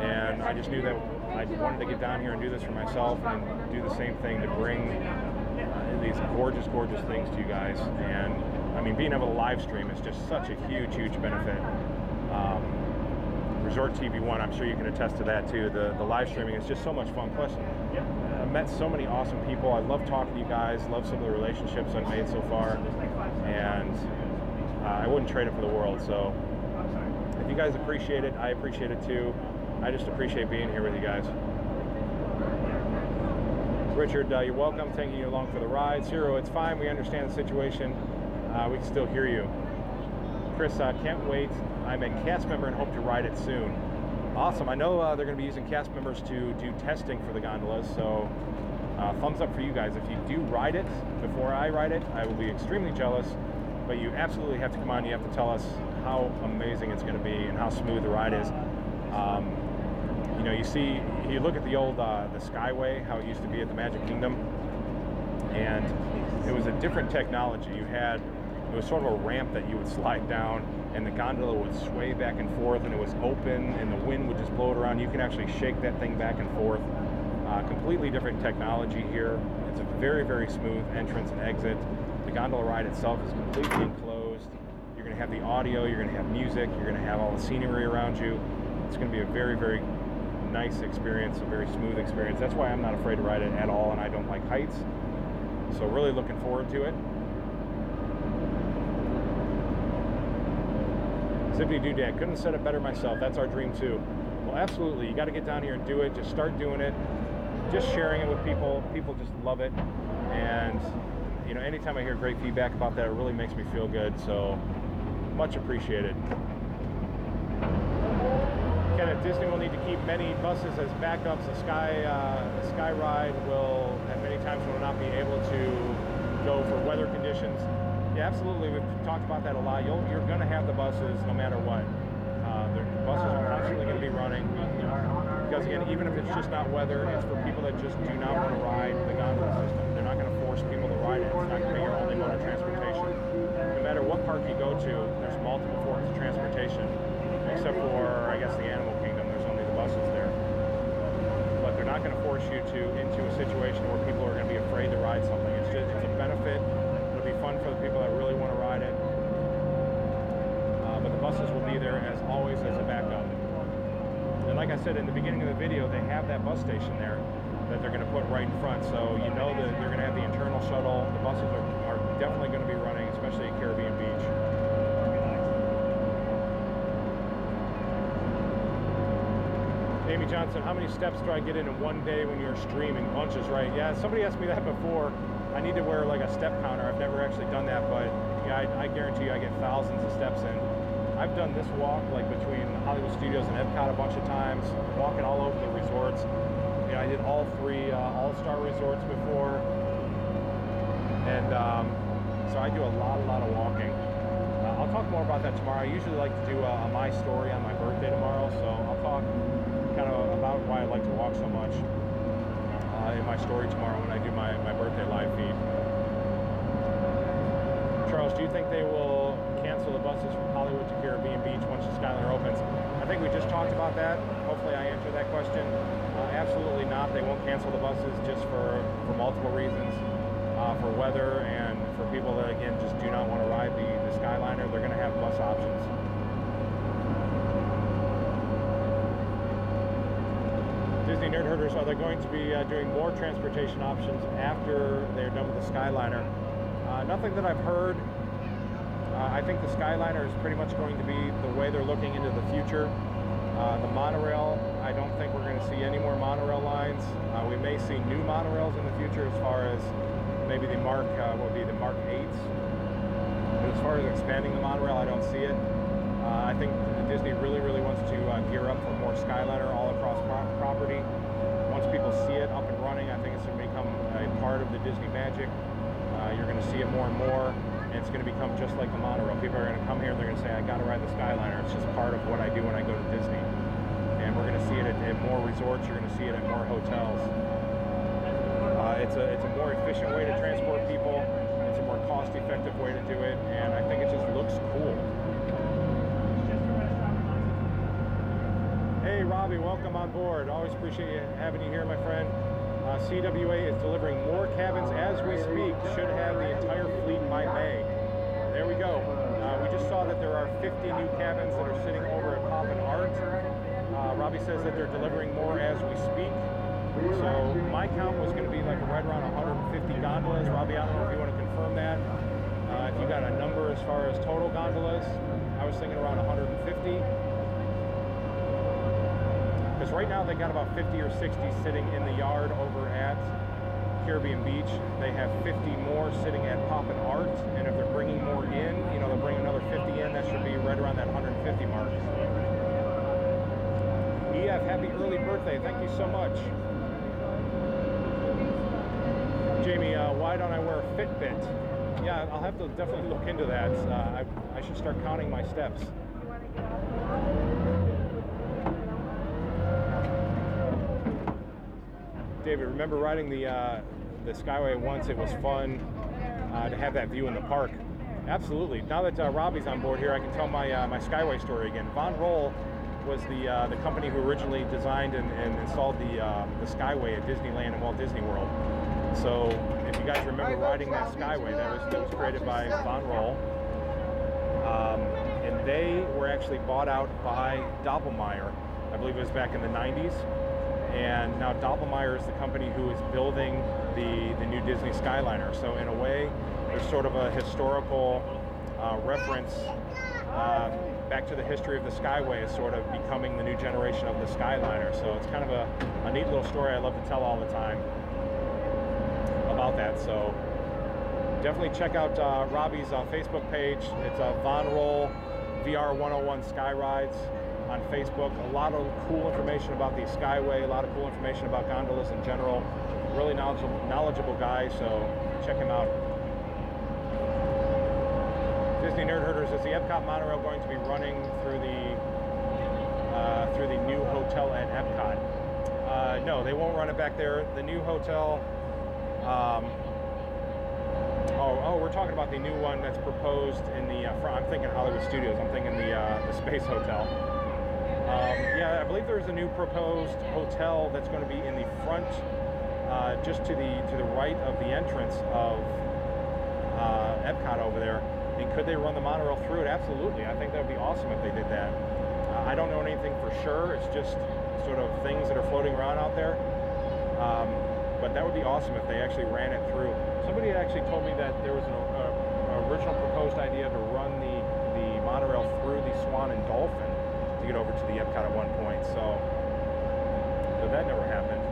And I just knew that I wanted to get down here and do this for myself and do the same thing to bring uh, these gorgeous, gorgeous things to you guys. And I mean, being able to live stream is just such a huge, huge benefit. Um, Resort TV One, I'm sure you can attest to that too. The the live streaming is just so much fun. Plus, I've met so many awesome people. I love talking to you guys. Love some of the relationships I've made so far, and uh, I wouldn't trade it for the world. So, if you guys appreciate it, I appreciate it too. I just appreciate being here with you guys. Richard, uh, you're welcome. Taking you along for the ride. Zero, it's fine. We understand the situation. Uh, we can still hear you. Chris, uh, can't wait. I'm a cast member and hope to ride it soon. Awesome. I know uh, they're going to be using cast members to do testing for the gondolas, so uh, thumbs up for you guys. If you do ride it before I ride it, I will be extremely jealous. But you absolutely have to come on. You have to tell us how amazing it's going to be and how smooth the ride is. Um, you know, you see, you look at the old uh, the Skyway, how it used to be at the Magic Kingdom, and it was a different technology. You had it was sort of a ramp that you would slide down, and the gondola would sway back and forth, and it was open, and the wind would just blow it around. You can actually shake that thing back and forth. Uh, completely different technology here. It's a very, very smooth entrance and exit. The gondola ride itself is completely enclosed. You're going to have the audio, you're going to have music, you're going to have all the scenery around you. It's going to be a very, very nice experience, a very smooth experience. That's why I'm not afraid to ride it at all, and I don't like heights. So really looking forward to it. Zippy Doodad, couldn't have said it better myself. That's our dream too. Well, absolutely. You got to get down here and do it. Just start doing it. Just sharing it with people. People just love it. And, you know, anytime I hear great feedback about that, it really makes me feel good. So, much appreciated. Kenneth, Disney will need to keep many buses as backups. The Sky, uh, Sky Ride will, at many times, will not be able to go for weather conditions. Yeah, absolutely. We've talked about that a lot. You'll, you're going to have the buses no matter what. Uh, the buses are constantly going to be running. Because again, even if it's just not weather, it's for people that just do not want to ride the gondola system. They're not going to force people to ride it. It's not going to be your only mode of transportation. No matter what park you go to, there's multiple forms of transportation. Except for, I guess, the animal kingdom, there's only the buses there. But they're not going to force you to into a situation where people are going to be afraid to ride something. It's just it's a benefit. For the people that really want to ride it. Uh, but the buses will be there as always as a backup. And like I said in the beginning of the video, they have that bus station there that they're going to put right in front. So you know that they're going to have the internal shuttle. The buses are, are definitely going to be running, especially at Caribbean Beach. Amy Johnson, how many steps do I get in in one day when you're streaming? Bunches, right? Yeah, somebody asked me that before. I need to wear like a step counter. I've never actually done that, but yeah, I, I guarantee you I get thousands of steps in. I've done this walk like between Hollywood Studios and Epcot a bunch of times, walking all over the resorts. You know, I did all three uh, all-star resorts before, and um, so I do a lot, a lot of walking. Uh, I'll talk more about that tomorrow. I usually like to do a, a my story on my birthday tomorrow, so I'll talk kind of about why I like to walk so much uh, in my story tomorrow when I do my, my birthday live feed. Charles, do you think they will cancel the buses from Hollywood to Caribbean Beach once the Skyliner opens? I think we just talked about that. Hopefully, I answered that question. Uh, absolutely not. They won't cancel the buses just for, for multiple reasons. Uh, for weather and for people that, again, just do not want to ride the, the Skyliner, they're going to have bus options. Disney Nerd Herders, are they going to be uh, doing more transportation options after they're done with the Skyliner? Uh, nothing that I've heard. Uh, I think the Skyliner is pretty much going to be the way they're looking into the future. Uh, the monorail, I don't think we're going to see any more monorail lines. Uh, we may see new monorails in the future as far as maybe the Mark, uh, would be the Mark 8s. But as far as expanding the monorail, I don't see it. I think Disney really, really wants to uh, gear up for more Skyliner all across pro- property. Once people see it up and running, I think it's going to become a part of the Disney magic. Uh, you're going to see it more and more, and it's going to become just like the monorail. People are going to come here and they're going to say, I got to ride the Skyliner. It's just part of what I do when I go to Disney. And we're going to see it at, at more resorts. You're going to see it at more hotels. Uh, it's, a, it's a more efficient way to transport people. It's a more cost-effective way to do it, and I think it just looks cool. Hey, Robbie, welcome on board. Always appreciate you having you here, my friend. Uh, CWA is delivering more cabins as we speak. Should have the entire fleet by May. There we go. Uh, we just saw that there are 50 new cabins that are sitting over at Pop and Art. Uh, Robbie says that they're delivering more as we speak. So my count was going to be like right around 150 gondolas. Robbie, I don't know if you want to confirm that. Uh, if you got a number as far as total gondolas, I was thinking around 150. Right now they got about 50 or 60 sitting in the yard over at Caribbean Beach. They have 50 more sitting at Pop and Art, and if they're bringing more in, you know, they'll bring another 50 in. That should be right around that 150 mark. EF, happy early birthday! Thank you so much. Jamie, uh, why don't I wear a Fitbit? Yeah, I'll have to definitely look into that. Uh, I, I should start counting my steps. David, remember riding the uh, the Skyway once? It was fun uh, to have that view in the park. Absolutely. Now that uh, Robbie's on board here, I can tell my uh, my Skyway story again. Von Roll was the uh, the company who originally designed and, and installed the uh, the Skyway at Disneyland and Walt Disney World. So if you guys remember riding that Skyway, that was that was created by Von Roll. Um, and they were actually bought out by Doppelmayr I believe it was back in the 90s. And now Doppelmayr is the company who is building the, the new Disney Skyliner. So in a way, there's sort of a historical uh, reference uh, back to the history of the Skyway is sort of becoming the new generation of the Skyliner. So it's kind of a, a neat little story I love to tell all the time about that. So definitely check out uh, Robbie's uh, Facebook page. It's uh, Von Roll VR 101 Sky Rides on Facebook. A lot of cool information about the Skyway, a lot of cool information about gondolas in general. Really knowledgeable, knowledgeable guy, so check him out. Disney Nerd Herders is the Epcot monorail going to be running through the uh, through the new hotel at Epcot? Uh, no, they won't run it back there. The new hotel. Um, oh, oh, we're talking about the new one that's proposed in the. Uh, front. I'm thinking Hollywood Studios. I'm thinking the uh, the Space Hotel. Um, yeah, I believe there's a new proposed hotel that's going to be in the front, uh, just to the to the right of the entrance of uh, Epcot over there. And could they run the monorail through it? Absolutely. I think that would be awesome if they did that. Uh, I don't know anything for sure. It's just sort of things that are floating around out there. Um, but that would be awesome if they actually ran it through. Somebody actually told me that there was an uh, original proposed idea to run the, the monorail through the Swan and Dolphin to get over to the Epcot at one point. So, that never happened.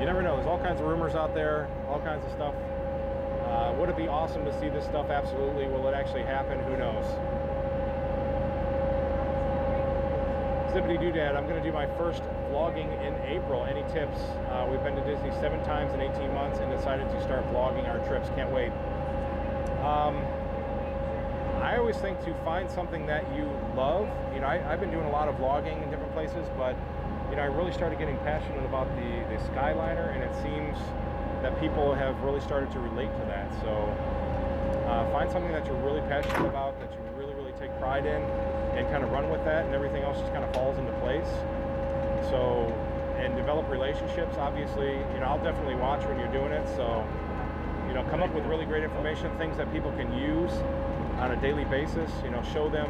You never know. There's all kinds of rumors out there, all kinds of stuff. Uh, would it be awesome to see this stuff? Absolutely. Will it actually happen? Who knows? Zippity Doodad, I'm going to do my first vlogging in April. Any tips? Uh, we've been to Disney seven times in 18 months and decided to start vlogging our trips. Can't wait. Um, I always think to find something that you love. You know, I, I've been doing a lot of vlogging in different places, but you know, I really started getting passionate about the, the Skyliner, and it seems that people have really started to relate to that. So uh, find something that you're really passionate about, that you really, really take pride in, and kind of run with that, and everything else just kind of falls into place. So, and develop relationships. Obviously, you know, I'll definitely watch when you're doing it. So, you know, come up with really great information, things that people can use on a daily basis. You know, show them,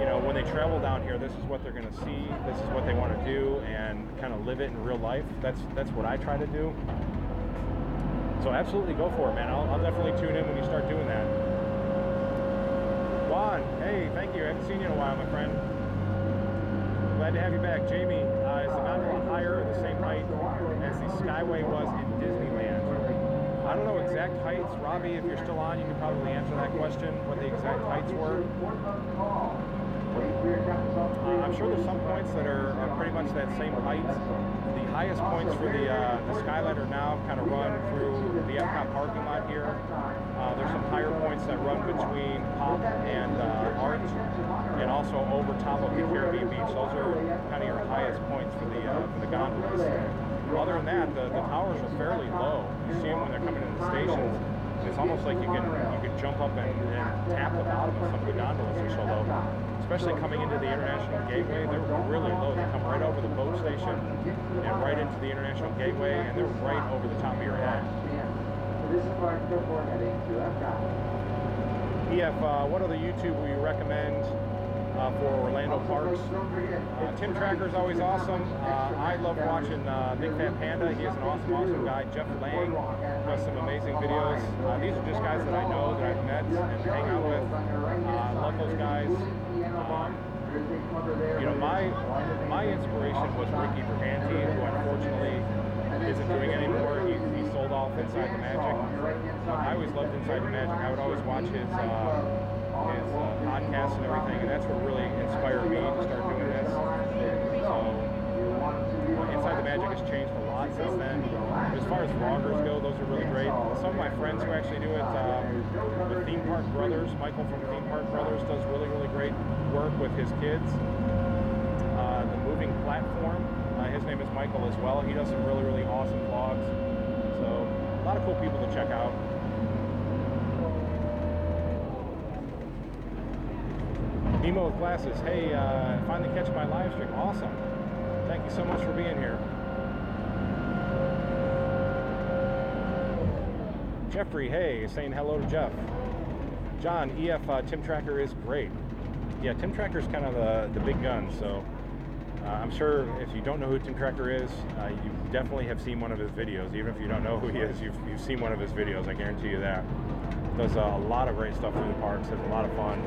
you know, when they travel down here, this is what they're going to see, this is what they want to do, and kind of live it in real life. That's that's what I try to do. So absolutely go for it, man. I'll, I'll definitely tune in when you start doing that. Juan, hey, thank you. I haven't seen you in a while, my friend. Glad to have you back. Jamie, uh, is the gondola higher or the same height as the Skyway was? I don't know exact heights. Robbie, if you're still on, you can probably answer that question, what the exact heights were. Uh, I'm sure there's some points that are, are pretty much that same height. The highest points for the uh, the Skyliner now kind of run through the Epcot parking lot here. Uh, there's some higher points that run between Pop and uh, Art, and also over top of the Caribbean Beach. Those are kind of your highest points for the uh, for the gondolas. Other than that, the, the towers are fairly low. You see them when they're coming in the stations. It's almost like you can you can jump up and, and tap the bottom of some of the gondolas. They're so low especially coming into the International Gateway, they're really low. They come right over the boat station and right into the International Gateway, and they're right over the top of your head. This is Mark Kilgore heading to. EF, uh, what other YouTube will you recommend uh, for Orlando parks? Uh, Tim Tracker is always awesome. Uh, I love watching uh, Big Fat Panda. He is an awesome, awesome guy. Jeff Lang does some amazing videos. Uh, these are just guys that I know, that I've met and hang out with. Uh, I love those guys. Um, you know, my my inspiration was Ricky Brigante, who unfortunately isn't doing anymore. He, he sold off Inside the Magic. I always loved Inside the Magic. I would always watch his uh, his uh, podcasts and everything, and that's what really inspired me to start doing this. So, Inside the Magic has changed a lot since then. As far as vloggers go, those are really great. Some of my friends who actually do it, uh, the Theme Park Brothers, Michael from Theme Park Brothers does really, really great work with his kids. Uh, the Moving Platform, uh, his name is Michael as well. He does some really, really awesome vlogs. So, a lot of cool people to check out. Nemo glasses. Hey, uh, finally catch my live stream. Awesome. Thank you so much for being here. Jeffrey, hey, saying hello to Jeff. John, EF uh, Tim Tracker is great. Yeah, Tim Tracker is kind of the, the big gun, so Uh, I'm sure if you don't know who Tim Tracker is, uh, you definitely have seen one of his videos. Even if you don't know who he is, you've, you've seen one of his videos. I guarantee you that. Does a lot of great stuff through the parks. Has a lot of fun.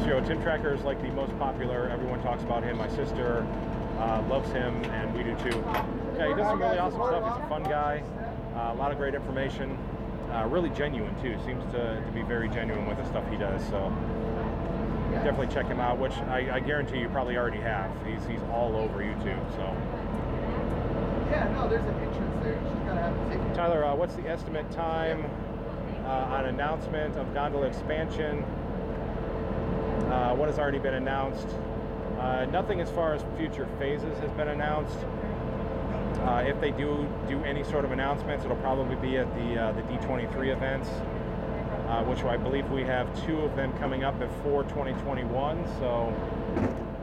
You know, Tim Tracker is like the most popular. Everyone talks about him. My sister uh, loves him, and we do too. Yeah, he does some really awesome stuff. He's a fun guy. Uh, a lot of great information. Uh, really genuine too. Seems to, to be very genuine with the stuff he does. So definitely check him out. Which I, I guarantee you probably already have. He's he's all over YouTube. So Yeah, no, there's an entrance there. You just gotta have a ticket. Tyler, uh, what's the estimate time uh, on announcement of gondola expansion? Uh, what has already been announced? Uh, nothing as far as future phases has been announced. Uh, if they do do any sort of announcements, it'll probably be at the uh, the D23 events, uh, which I believe we have two of them coming up before 2021. So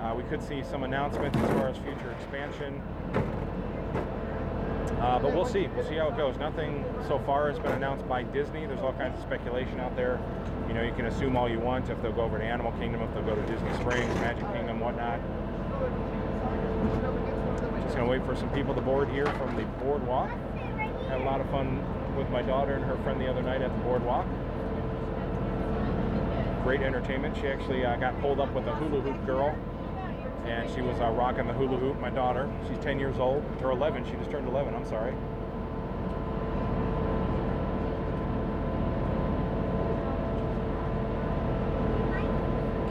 uh, we could see some announcements as far as future expansion. Uh, but we'll see. We'll see how it goes. Nothing so far has been announced by Disney. There's all kinds of speculation out there. You know, you can assume all you want if they'll go over to Animal Kingdom, if they'll go to Disney Springs, Magic Kingdom, whatnot. Just gonna wait for some people to board here from the boardwalk. Had a lot of fun with my daughter and her friend the other night at the boardwalk. Great entertainment. She actually uh, got pulled up with a hula hoop girl, and she was uh, rocking the hula hoop. My daughter, she's 10 years old, or 11. She just turned 11. I'm sorry.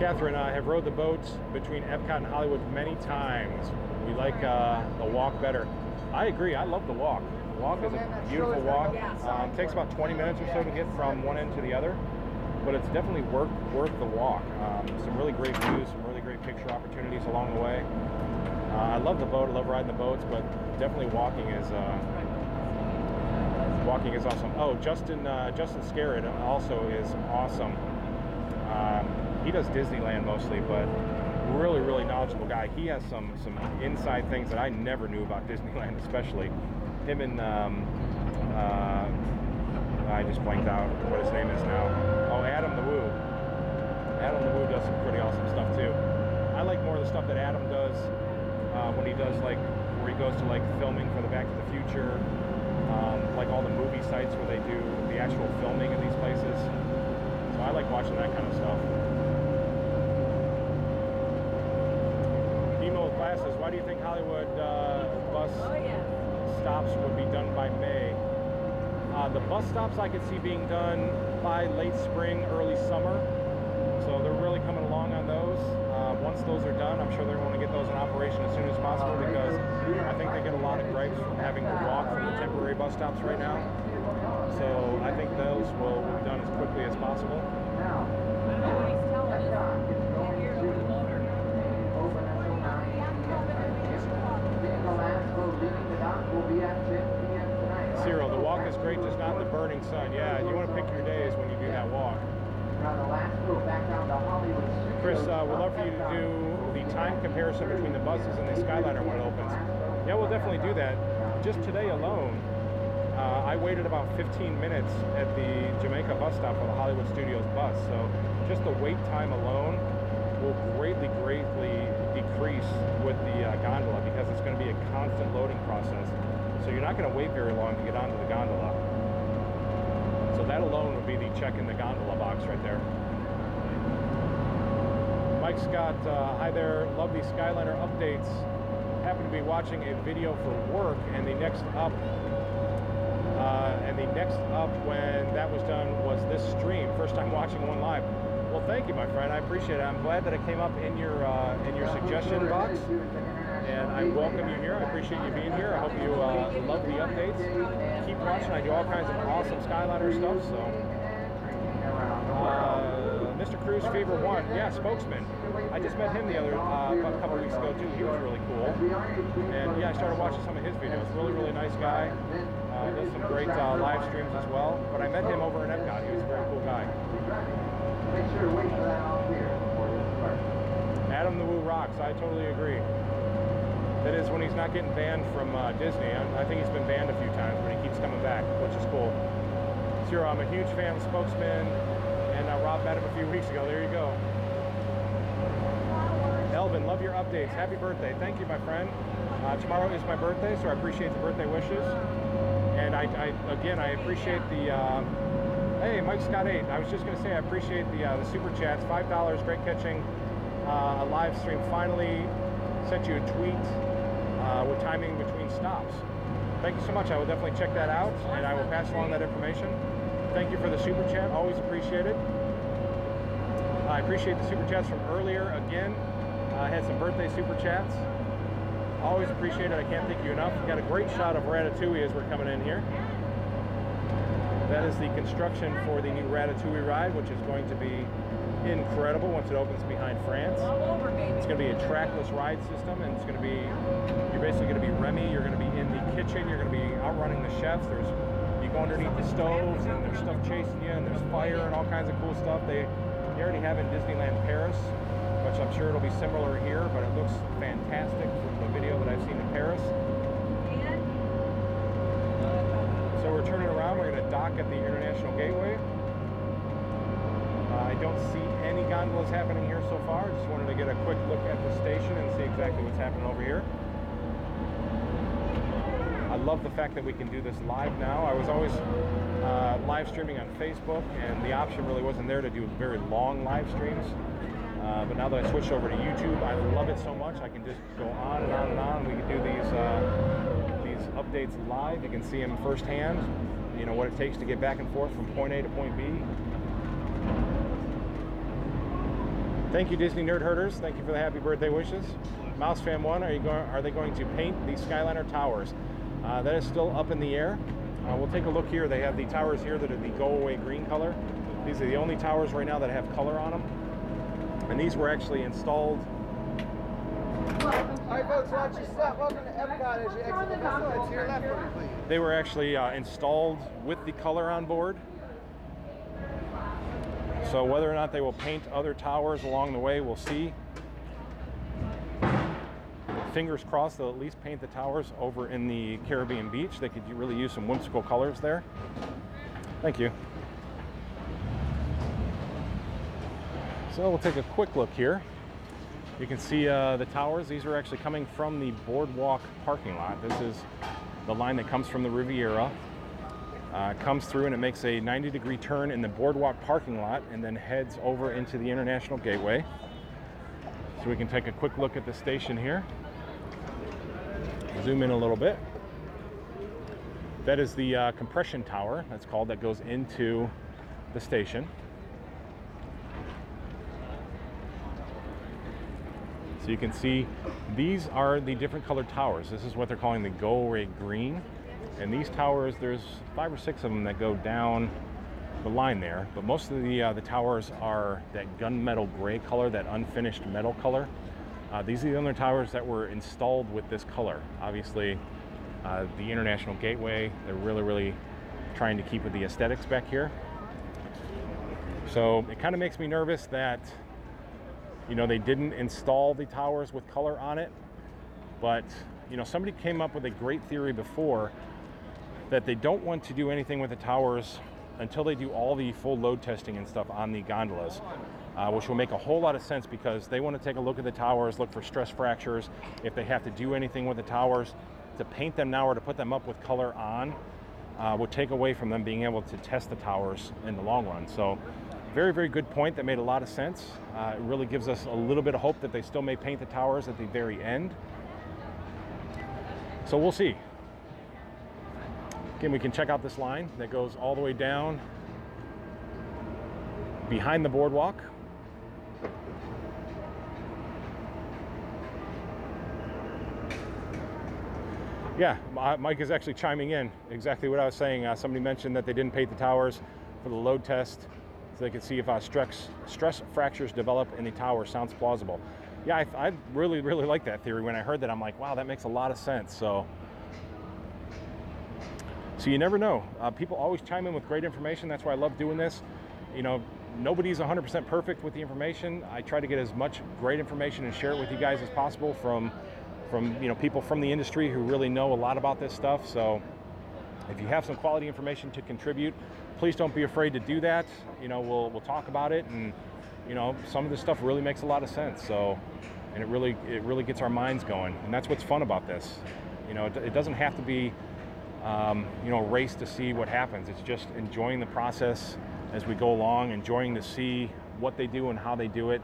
Catherine, and I have rode the boats between Epcot and Hollywood many times. We like uh, the walk better. I agree. I love the walk. The walk is a beautiful walk. Um, takes about 20 minutes or so to get from one end to the other, but it's definitely worth worth the walk. Um, some really great views, some really great picture opportunities along the way. Uh, I love the boat. I love riding the boats, but definitely walking is uh, walking is awesome. Oh, Justin uh, Justin Scarrett also is awesome. Um, he does Disneyland mostly, but really, really knowledgeable guy. He has some some inside things that I never knew about Disneyland, especially him and um, uh, I just blanked out what his name is now. Oh, Adam the Woo. Adam the Woo does some pretty awesome stuff too. I like more of the stuff that Adam does uh, when he does like where he goes to like filming for the Back to the Future, um, like all the movie sites where they do the actual filming in these places. So I like watching that kind of stuff. Glasses. Why do you think Hollywood uh, bus stops would be done by May? Uh, the bus stops I could see being done by late spring, early summer. So they're really coming along on those. Uh, once those are done, I'm sure they want to get those in operation as soon as possible because I think they get a lot of gripes from having to walk from the temporary bus stops right now. So I think those will be done as quickly as possible. Now, Epcot is going to open until 9 p.m. tonight. Being the last boat leaving the dock will be at 10 p.m. tonight. Cyril, the walk is great, just not the burning sun. Yeah, you want to pick your days when you do that walk. Chris, uh, we'd love for you to do the time comparison between the buses and the Skyliner when it opens. Yeah, we'll definitely do that. Just today alone, uh, I waited about 15 minutes at the Jamaica bus stop for the Hollywood Studios bus. So just the wait time alone will greatly, greatly decrease with the uh, gondola because it's going to be a constant loading process. So you're not going to wait very long to get onto the gondola. So that alone would be the check in the gondola box right there. Mike Scott, uh, hi there. Love these Skyliner updates. Happen to be watching a video for work, and the next up, uh, and the next up when that was done was this stream. First time watching one live. Well, thank you, my friend. I appreciate it. I'm glad that it came up in your uh, in your suggestion box, and I welcome you here. I appreciate you being here. I hope you uh, love the updates. Keep watching. I do all kinds of awesome Skyliner stuff. So. Uh, Mr. Cruz Fever One, yeah, spokesman. I just met him the other uh, a couple weeks ago too. He was really cool, and yeah, I started watching some of his videos. Really, really nice guy. Uh, does some great uh, live streams as well. But I met him over in Epcot. He was a very cool guy. Make sure to wait for that you depart. Adam the Woo rocks. I totally agree. That is when he's not getting banned from uh, Disney. I, I think he's been banned a few times, but he keeps coming back, which is cool. Zero, I'm a huge fan of Spokesman, and uh, Rob met him a few weeks ago. There you go. Elvin, love your updates. Happy birthday. Thank you, my friend. Uh, tomorrow is my birthday, so I appreciate the birthday wishes. And I, I again, I appreciate the. Uh, hey, Mike Scott 8. I was just going to say, I appreciate the, uh, the super chats. $5, great catching uh, a live stream. Finally sent you a tweet timing between stops. Thank you so much. I will definitely check that out and I will pass along that information. Thank you for the super chat. Always appreciate it. I appreciate the super chats from earlier. Again, I had some birthday super chats. Always appreciate it. I can't thank you enough. Got a great shot of Ratatouille as we're coming in here. That is the construction for the new Ratatouille ride, which is going to be incredible once it opens behind France. Over. It's going to be a trackless ride system, and it's going to be you're basically going to be Remy. You're going to be in the kitchen. You're going to be outrunning the chefs. There's you go underneath the stoves, and there's stuff chasing you, and there's fire and all kinds of cool stuff. They they already have in Disneyland Paris, which I'm sure it'll be similar here, but it looks fantastic from the video that I've seen in Paris. So we're turning around. We're going to dock at the International Gateway. I don't see any gondolas happening here so far. Just wanted to get a quick look at the station and see exactly what's happening over here. I love the fact that we can do this live now. I was always uh, live streaming on Facebook, and the option really wasn't there to do very long live streams. Uh, but now that I switched over to YouTube, I love it so much. I can just go on and on and on. We can do these uh, these updates live. You can see them firsthand. You know what it takes to get back and forth from point A to point B. Thank you, Disney Nerd Herders. Thank you for the happy birthday wishes. Mouse Fan One, are you going? Are they going to paint the Skyliner towers? Uh, that is still up in the air. Uh, we'll take a look here. They have the towers here that are the go away green color. These are the only towers right now that have color on them, and these were actually installed. All right, folks, watch your step. Welcome to Epcot as you exit the facility. To your left please. They were actually uh, installed with the color on board. So whether or not they will paint other towers along the way, we'll see. Fingers crossed they'll at least paint the towers over in the Caribbean beach. They could really use some whimsical colors there. Thank you. So we'll take a quick look here. You can see uh, the towers. These are actually coming from the boardwalk parking lot. This is the line that comes from the Riviera. Uh, comes through and it makes a 90 degree turn in the boardwalk parking lot and then heads over into the International Gateway. So we can take a quick look at the station here. Zoom in a little bit. That is the uh, compression tower, that's called, that goes into the station. So you can see these are the different colored towers. This is what they're calling the go away green. And these towers, there's five or six of them that go down the line there, but most of the uh, the towers are that gunmetal gray color, that unfinished metal color. Uh, these are the only towers that were installed with this color. Obviously, uh, the International Gateway, they're really, really trying to keep with the aesthetics back here. So it kind of makes me nervous that you know they didn't install the towers with color on it but you know somebody came up with a great theory before that they don't want to do anything with the towers until they do all the full load testing and stuff on the gondolas uh, which will make a whole lot of sense because they want to take a look at the towers look for stress fractures if they have to do anything with the towers to paint them now or to put them up with color on uh, would take away from them being able to test the towers in the long run so very, very good point that made a lot of sense. Uh, it really gives us a little bit of hope that they still may paint the towers at the very end. So we'll see. Again, we can check out this line that goes all the way down behind the boardwalk. Yeah, Mike is actually chiming in exactly what I was saying. Uh, somebody mentioned that they didn't paint the towers for the load test so they could see if uh, stress, stress fractures develop in the tower. Sounds plausible. Yeah, I, I really, really like that theory. When I heard that, I'm like, wow, that makes a lot of sense. So, so you never know. Uh, people always chime in with great information. That's why I love doing this. You know, nobody's 100% perfect with the information. I try to get as much great information and share it with you guys as possible from, from you know, people from the industry who really know a lot about this stuff. So, if you have some quality information to contribute, please don't be afraid to do that. You know, we'll we'll talk about it, and you know, some of this stuff really makes a lot of sense. So, and it really it really gets our minds going, and that's what's fun about this. You know, it, it doesn't have to be um, you know race to see what happens. It's just enjoying the process as we go along, enjoying to see what they do and how they do it.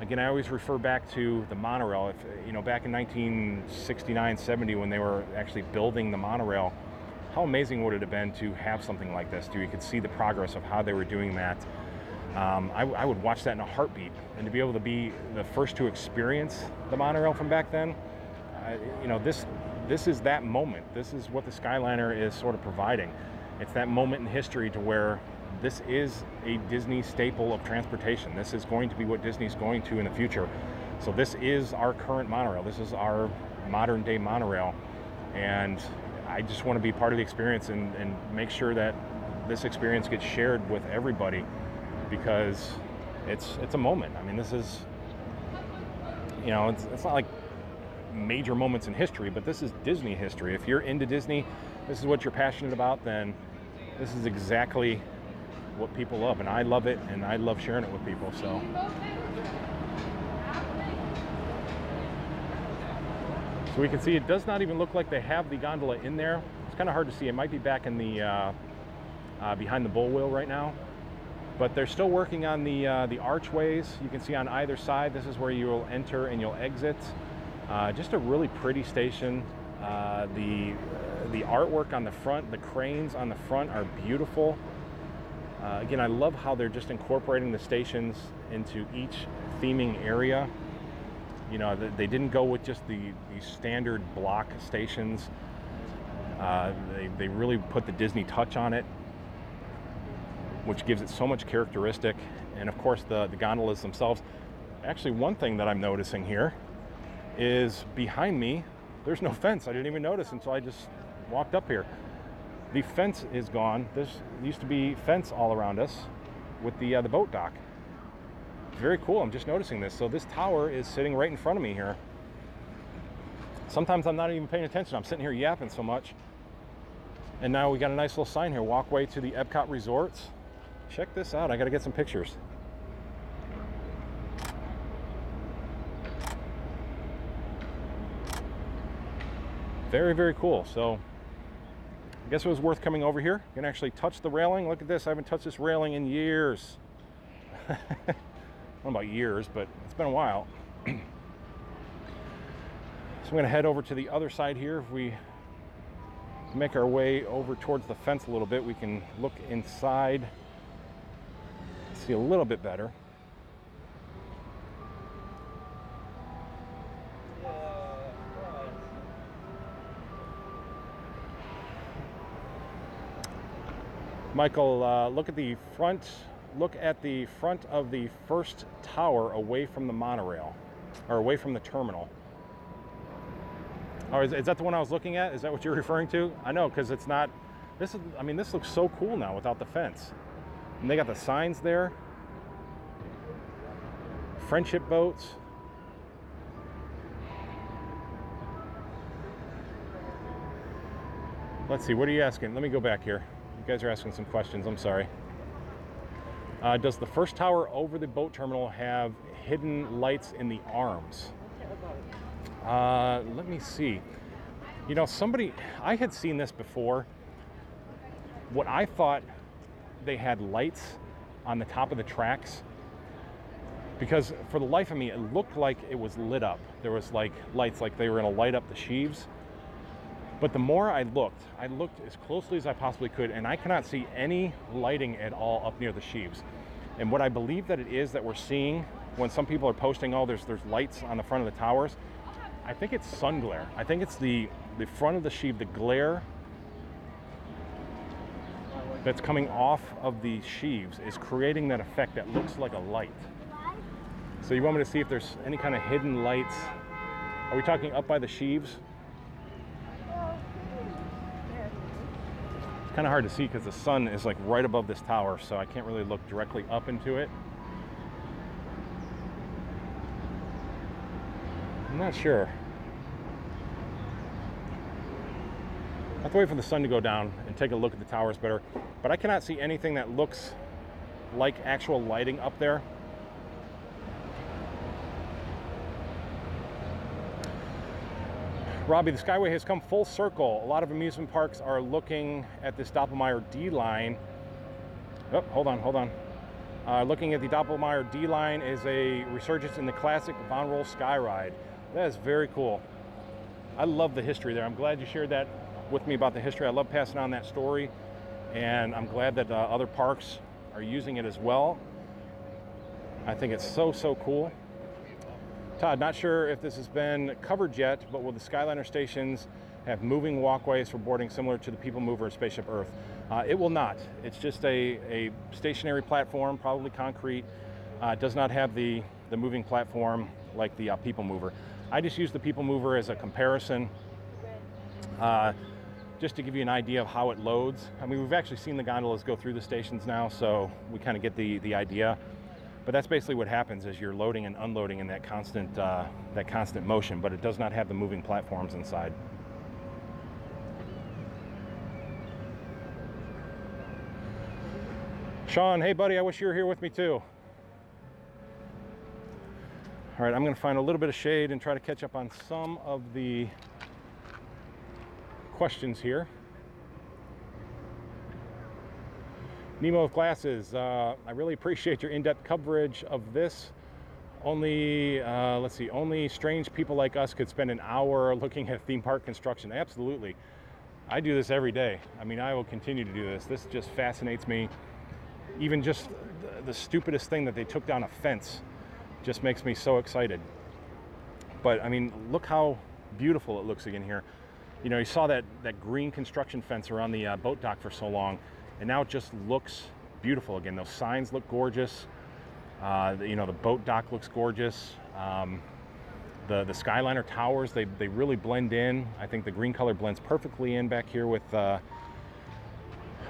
Again, I always refer back to the monorail. If you know, back in 1969, 70, when they were actually building the monorail, how amazing would it have been to have something like this? To you could see the progress of how they were doing that. Um, I, I would watch that in a heartbeat, and to be able to be the first to experience the monorail from back then, you know, this this is that moment. This is what the Skyliner is sort of providing. It's that moment in history to where this is a Disney staple of transportation. This is going to be what Disney's going to in the future. So this is our current monorail. This is our modern day monorail. And I just want to be part of the experience and, and make sure that this experience gets shared with everybody because it's it's a moment. I mean, this is you know, it's, it's not like major moments in history, but this is Disney history. If you're into Disney, this is what you're passionate about, then this is exactly what people love, and I love it, and I love sharing it with people. So, so we can see it does not even look like they have the gondola in there. It's kind of hard to see. It might be back in the uh, uh, behind the bull wheel right now, but they're still working on the uh, the archways. You can see on either side. This is where you will enter and you'll exit. Uh, just a really pretty station. Uh, the the artwork on the front, the cranes on the front are beautiful. Uh, again, I love how they're just incorporating the stations into each theming area. You know, they didn't go with just the, the standard block stations. Uh, they, they really put the Disney touch on it, which gives it so much characteristic. And of course, the, the gondolas themselves. Actually, one thing that I'm noticing here is behind me, there's no fence. I didn't even notice until I just walked up here. The fence is gone. There used to be fence all around us with the uh, the boat dock. Very cool. I'm just noticing this. So this tower is sitting right in front of me here. Sometimes I'm not even paying attention. I'm sitting here yapping so much. And now we got a nice little sign here. Walkway to the Epcot Resorts. Check this out. I got to get some pictures. Very, very cool. So I guess it was worth coming over here. You can actually touch the railing. Look at this. I haven't touched this railing in years. I don't know about years, but it's been a while. so I'm going to head over to the other side here. If we make our way over towards the fence a little bit, we can look inside, see a little bit better. Michael, uh, look at the front. Look at the front of the first tower away from the monorail, or away from the terminal. Or is, is that the one I was looking at? Is that what you're referring to? I know because it's not. This is. I mean, this looks so cool now without the fence. And they got the signs there. Friendship boats. Let's see. What are you asking? Let me go back here. You guys are asking some questions. I'm sorry. Uh, does the first tower over the boat terminal have hidden lights in the arms? Uh, let me see. You know, somebody, I had seen this before. What I thought they had lights on the top of the tracks because for the life of me, it looked like it was lit up. There was like lights, like they were going to light up the sheaves. But the more I looked, I looked as closely as I possibly could, and I cannot see any lighting at all up near the sheaves. And what I believe that it is that we're seeing when some people are posting, oh, there's there's lights on the front of the towers. I think it's sun glare. I think it's the the front of the sheave, the glare that's coming off of the sheaves is creating that effect that looks like a light. So you want me to see if there's any kind of hidden lights? Are we talking up by the sheaves? It's kind of hard to see because the sun is like right above this tower, so I can't really look directly up into it. I'm not sure. I have to wait for the sun to go down and take a look at the towers better, but I cannot see anything that looks like actual lighting up there. Robbie, the Skyway has come full circle. A lot of amusement parks are looking at this Doppelmayr D line. Oh, hold on, hold on. Uh, looking at the Doppelmayr D line is a resurgence in the classic Von Roll Sky Ride. That is very cool. I love the history there. I'm glad you shared that with me about the history. I love passing on that story, and I'm glad that uh, other parks are using it as well. I think it's so, so cool. Todd, not sure if this has been covered yet, but will the Skyliner stations have moving walkways for boarding similar to the People Mover at Spaceship Earth? Uh, it will not. It's just a, a stationary platform, probably concrete. Uh, does not have the, the moving platform like the uh, People Mover. I just use the People Mover as a comparison, uh, just to give you an idea of how it loads. I mean, we've actually seen the gondolas go through the stations now, so we kind of get the, the idea. But that's basically what happens as you're loading and unloading in that constant uh, that constant motion. But it does not have the moving platforms inside. Sean, hey buddy, I wish you were here with me too. All right, I'm going to find a little bit of shade and try to catch up on some of the questions here. Nemo with glasses. Uh, I really appreciate your in-depth coverage of this. Only, uh, let's see, only strange people like us could spend an hour looking at theme park construction. Absolutely. I do this every day. I mean, I will continue to do this. This just fascinates me. Even just the, the stupidest thing that they took down a fence just makes me so excited. But I mean, look how beautiful it looks again here. You know, you saw that, that green construction fence around the uh, boat dock for so long and now it just looks beautiful again. Those signs look gorgeous. Uh, you know, the boat dock looks gorgeous. Um, the the Skyliner towers they they really blend in. I think the green color blends perfectly in back here with uh,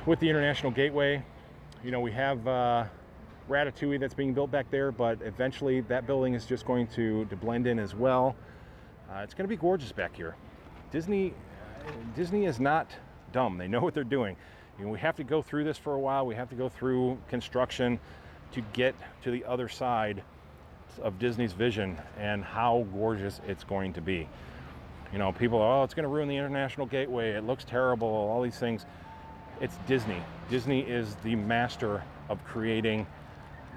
with the International Gateway. You know, we have uh, Ratatouille that's being built back there, but eventually that building is just going to to blend in as well. Uh, it's going to be gorgeous back here. Disney Disney is not dumb. They know what they're doing. You know, we have to go through this for a while. We have to go through construction to get to the other side of Disney's vision and how gorgeous it's going to be. You know, people, are, oh, it's going to ruin the International Gateway. It looks terrible. All these things. It's Disney. Disney is the master of creating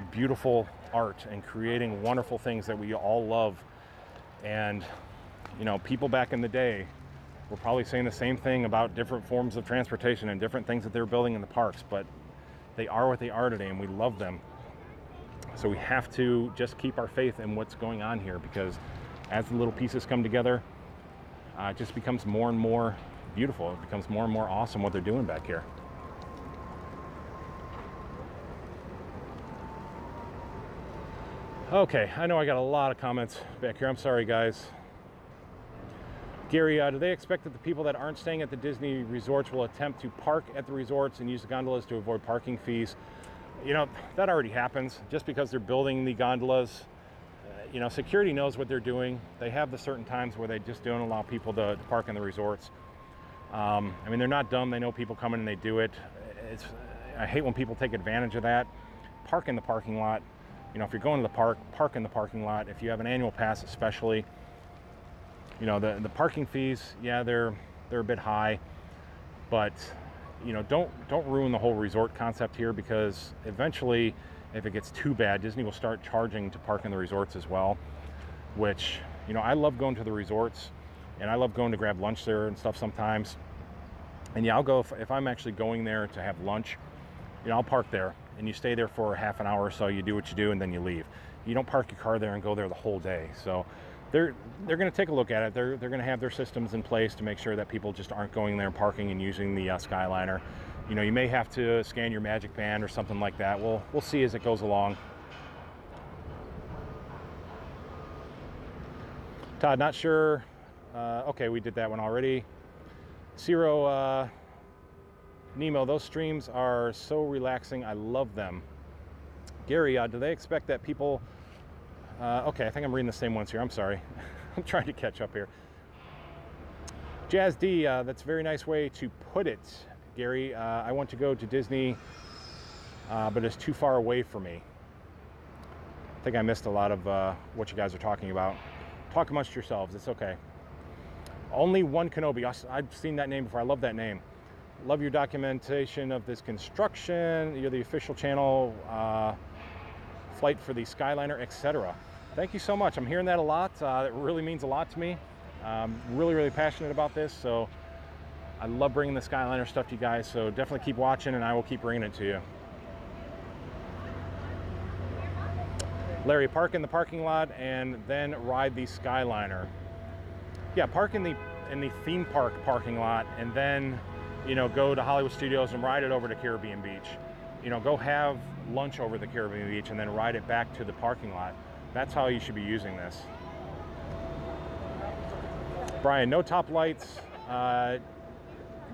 beautiful art and creating wonderful things that we all love. And, you know, people back in the day we're probably saying the same thing about different forms of transportation and different things that they're building in the parks, but they are what they are today and we love them. So we have to just keep our faith in what's going on here because as the little pieces come together, uh, it just becomes more and more beautiful. It becomes more and more awesome what they're doing back here. Okay, I know I got a lot of comments back here. I'm sorry, guys. Gary, uh, do they expect that the people that aren't staying at the Disney resorts will attempt to park at the resorts and use the gondolas to avoid parking fees? You know, that already happens. Just because they're building the gondolas, uh, you know, security knows what they're doing. They have the certain times where they just don't allow people to, to park in the resorts. Um, I mean, they're not dumb. They know people come in and they do it. It's, I hate when people take advantage of that. Park in the parking lot. You know, if you're going to the park, park in the parking lot. If you have an annual pass, especially, you know the the parking fees yeah they're they're a bit high but you know don't don't ruin the whole resort concept here because eventually if it gets too bad disney will start charging to park in the resorts as well which you know i love going to the resorts and i love going to grab lunch there and stuff sometimes. And yeah i'll go if, if i'm actually going there to have lunch you know i'll park there and you stay there for half an hour or so you do what you do and then you leave. You don't park your car there and go there the whole day. So they're they're going to take a look at it. They're they're going to have their systems in place to make sure that people just aren't going there and parking and using the uh, Skyliner. You know, you may have to scan your Magic Band or something like that. We'll we'll see as it goes along. Todd, not sure. Uh, okay, we did that one already. Zero, uh, Nemo, those streams are so relaxing. I love them. Gary, uh, do they expect that people uh, okay, I think I'm reading the same ones here. I'm sorry. I'm trying to catch up here. Jazz D, uh, that's a very nice way to put it, Gary. Uh, I want to go to Disney, uh, but it's too far away for me. I think I missed a lot of uh, what you guys are talking about. Talk amongst yourselves, it's okay. Only one Kenobi. I've seen that name before. I love that name. Love your documentation of this construction. You're the official channel uh, flight for the Skyliner, etc. Thank you so much. I'm hearing that a lot. Uh, it really means a lot to me. I'm really, really passionate about this. So I love bringing the Skyliner stuff to you guys. So definitely keep watching, and I will keep bringing it to you. Larry, park in the parking lot and then ride the Skyliner. Yeah, park in the in the theme park parking lot and then, you know, go to Hollywood Studios and ride it over to Caribbean Beach. You know, go have lunch over the Caribbean Beach and then ride it back to the parking lot. That's how you should be using this. Brian, no top lights. Uh,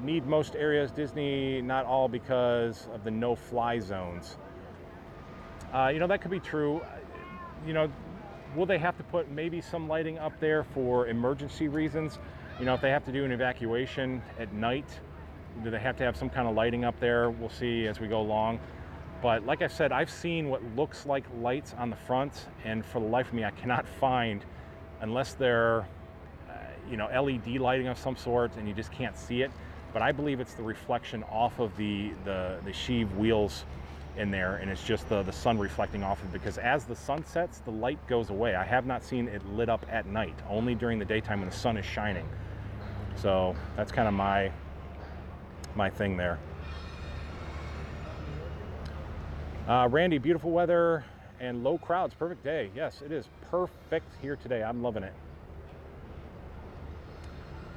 need most areas. Disney, not all because of the no fly zones. Uh, you know, that could be true. You know, will they have to put maybe some lighting up there for emergency reasons? You know, if they have to do an evacuation at night, do they have to have some kind of lighting up there? We'll see as we go along. But like I said, I've seen what looks like lights on the front, and for the life of me, I cannot find, unless they're, uh, you know, LED lighting of some sort, and you just can't see it. But I believe it's the reflection off of the the, the sheave wheels in there, and it's just the the sun reflecting off of it. Because as the sun sets, the light goes away. I have not seen it lit up at night, only during the daytime when the sun is shining. So that's kind of my my thing there. Uh, Randy, beautiful weather and low crowds. Perfect day. Yes, it is perfect here today. I'm loving it.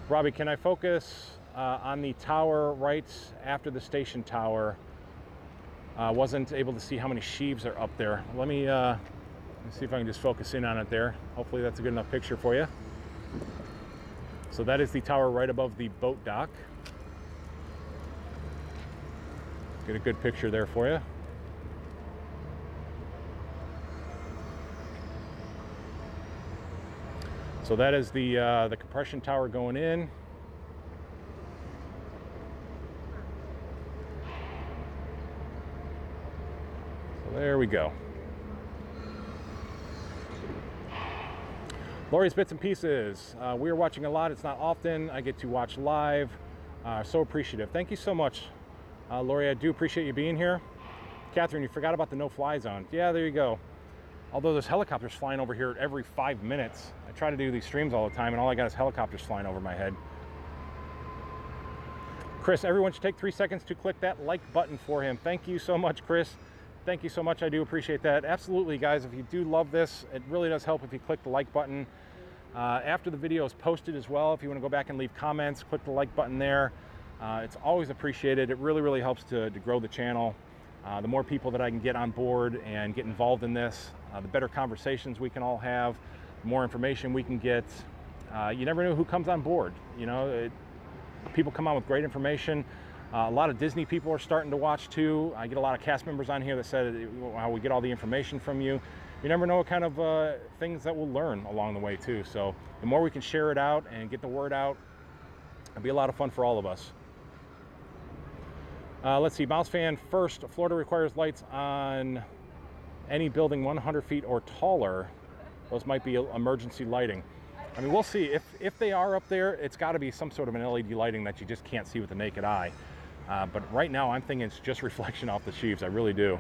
Robbie, can I focus uh, on the tower right after the station tower? Uh, wasn't able to see how many sheaves are up there. Let me, uh, let me see if I can just focus in on it there. Hopefully, that's a good enough picture for you. So, that is the tower right above the boat dock. Get a good picture there for you. So that is the uh, the compression tower going in. So there we go. Lori's Bits and Pieces. Uh, we are watching a lot. It's not often I get to watch live. Uh, so appreciative. Thank you so much, uh, Lori. I do appreciate you being here. Catherine, you forgot about the no-fly zone. Yeah, there you go. Although there's helicopters flying over here every five minutes. Try to do these streams all the time, and all I got is helicopters flying over my head. Chris, everyone should take three seconds to click that like button for him. Thank you so much, Chris. Thank you so much. I do appreciate that. Absolutely, guys. If you do love this, it really does help if you click the like button. Uh, after the video is posted as well, if you want to go back and leave comments, click the like button there. Uh, it's always appreciated. It really, really helps to, to grow the channel. Uh, the more people that I can get on board and get involved in this, uh, the better conversations we can all have, more information we can get. Uh, you never know who comes on board. You know, it, people come on with great information. Uh, a lot of Disney people are starting to watch too. I get a lot of cast members on here that said how we get all the information from you. You never know what kind of uh, things that we'll learn along the way too. So the more we can share it out and get the word out, it'll be a lot of fun for all of us. Uh, let's see, Mouse fan first. Florida requires lights on any building 100 feet or taller. Those might be emergency lighting. I mean, we'll see. If, if they are up there, it's got to be some sort of an LED lighting that you just can't see with the naked eye. Uh, but right now, I'm thinking it's just reflection off the sheaves. I really do.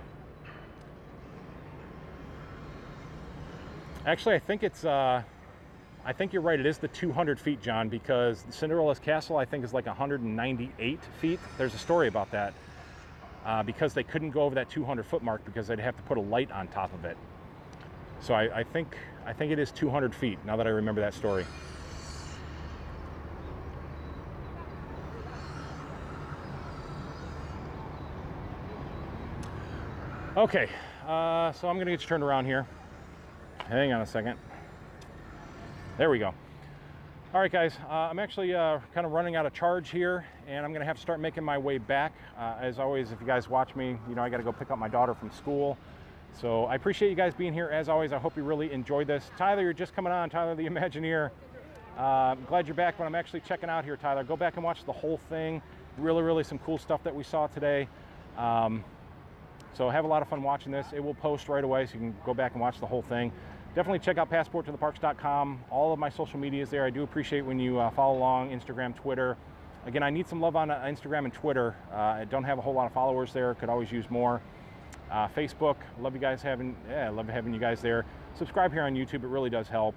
Actually, I think it's. Uh, I think you're right. It is the 200 feet, John, because Cinderella's castle, I think, is like 198 feet. There's a story about that. Uh, because they couldn't go over that 200 foot mark because they'd have to put a light on top of it. So I, I think I think it is 200 feet. Now that I remember that story. Okay, uh, so I'm gonna get you turned around here. Hang on a second. There we go. All right, guys, uh, I'm actually uh, kind of running out of charge here, and I'm gonna have to start making my way back. Uh, as always, if you guys watch me, you know I gotta go pick up my daughter from school. So I appreciate you guys being here. As always, I hope you really enjoyed this. Tyler, you're just coming on. Tyler, the Imagineer. Uh, I'm glad you're back, but I'm actually checking out here, Tyler. Go back and watch the whole thing. Really, really some cool stuff that we saw today. Um, so have a lot of fun watching this. It will post right away, so you can go back and watch the whole thing. definitely check out passporttotheparks.com. All of my social media is there. I do appreciate when you uh, follow along Instagram, Twitter. Again, I need some love on uh, Instagram and Twitter. Uh, I don't have a whole lot of followers there. Could always use more. Uh, Facebook, love you guys having. Yeah, love having you guys there. Subscribe here on YouTube. It really does help.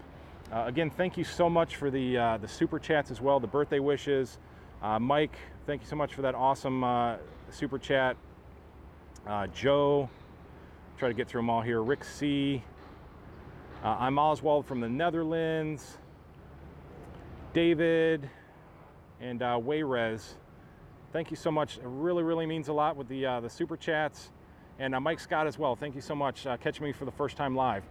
Uh, again, thank you so much for the uh, the super chats as well, the birthday wishes. Uh, Mike, thank you so much for that awesome uh, super chat. Uh, Joe, try to get through them all here. Rick C. Uh, I'm Oswald from the Netherlands. David and uh, Wayrez, thank you so much. It really, really means a lot with the uh, the super chats. And uh, Mike Scott as well. Thank you so much. Uh, catching me for the first time live.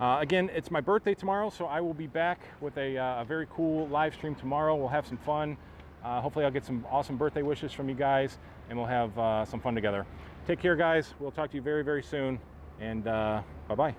Uh, again, it's my birthday tomorrow, so I will be back with a, uh, a very cool live stream tomorrow. We'll have some fun. Uh, hopefully, I'll get some awesome birthday wishes from you guys, and we'll have uh, some fun together. Take care, guys. We'll talk to you very, very soon, and bye bye.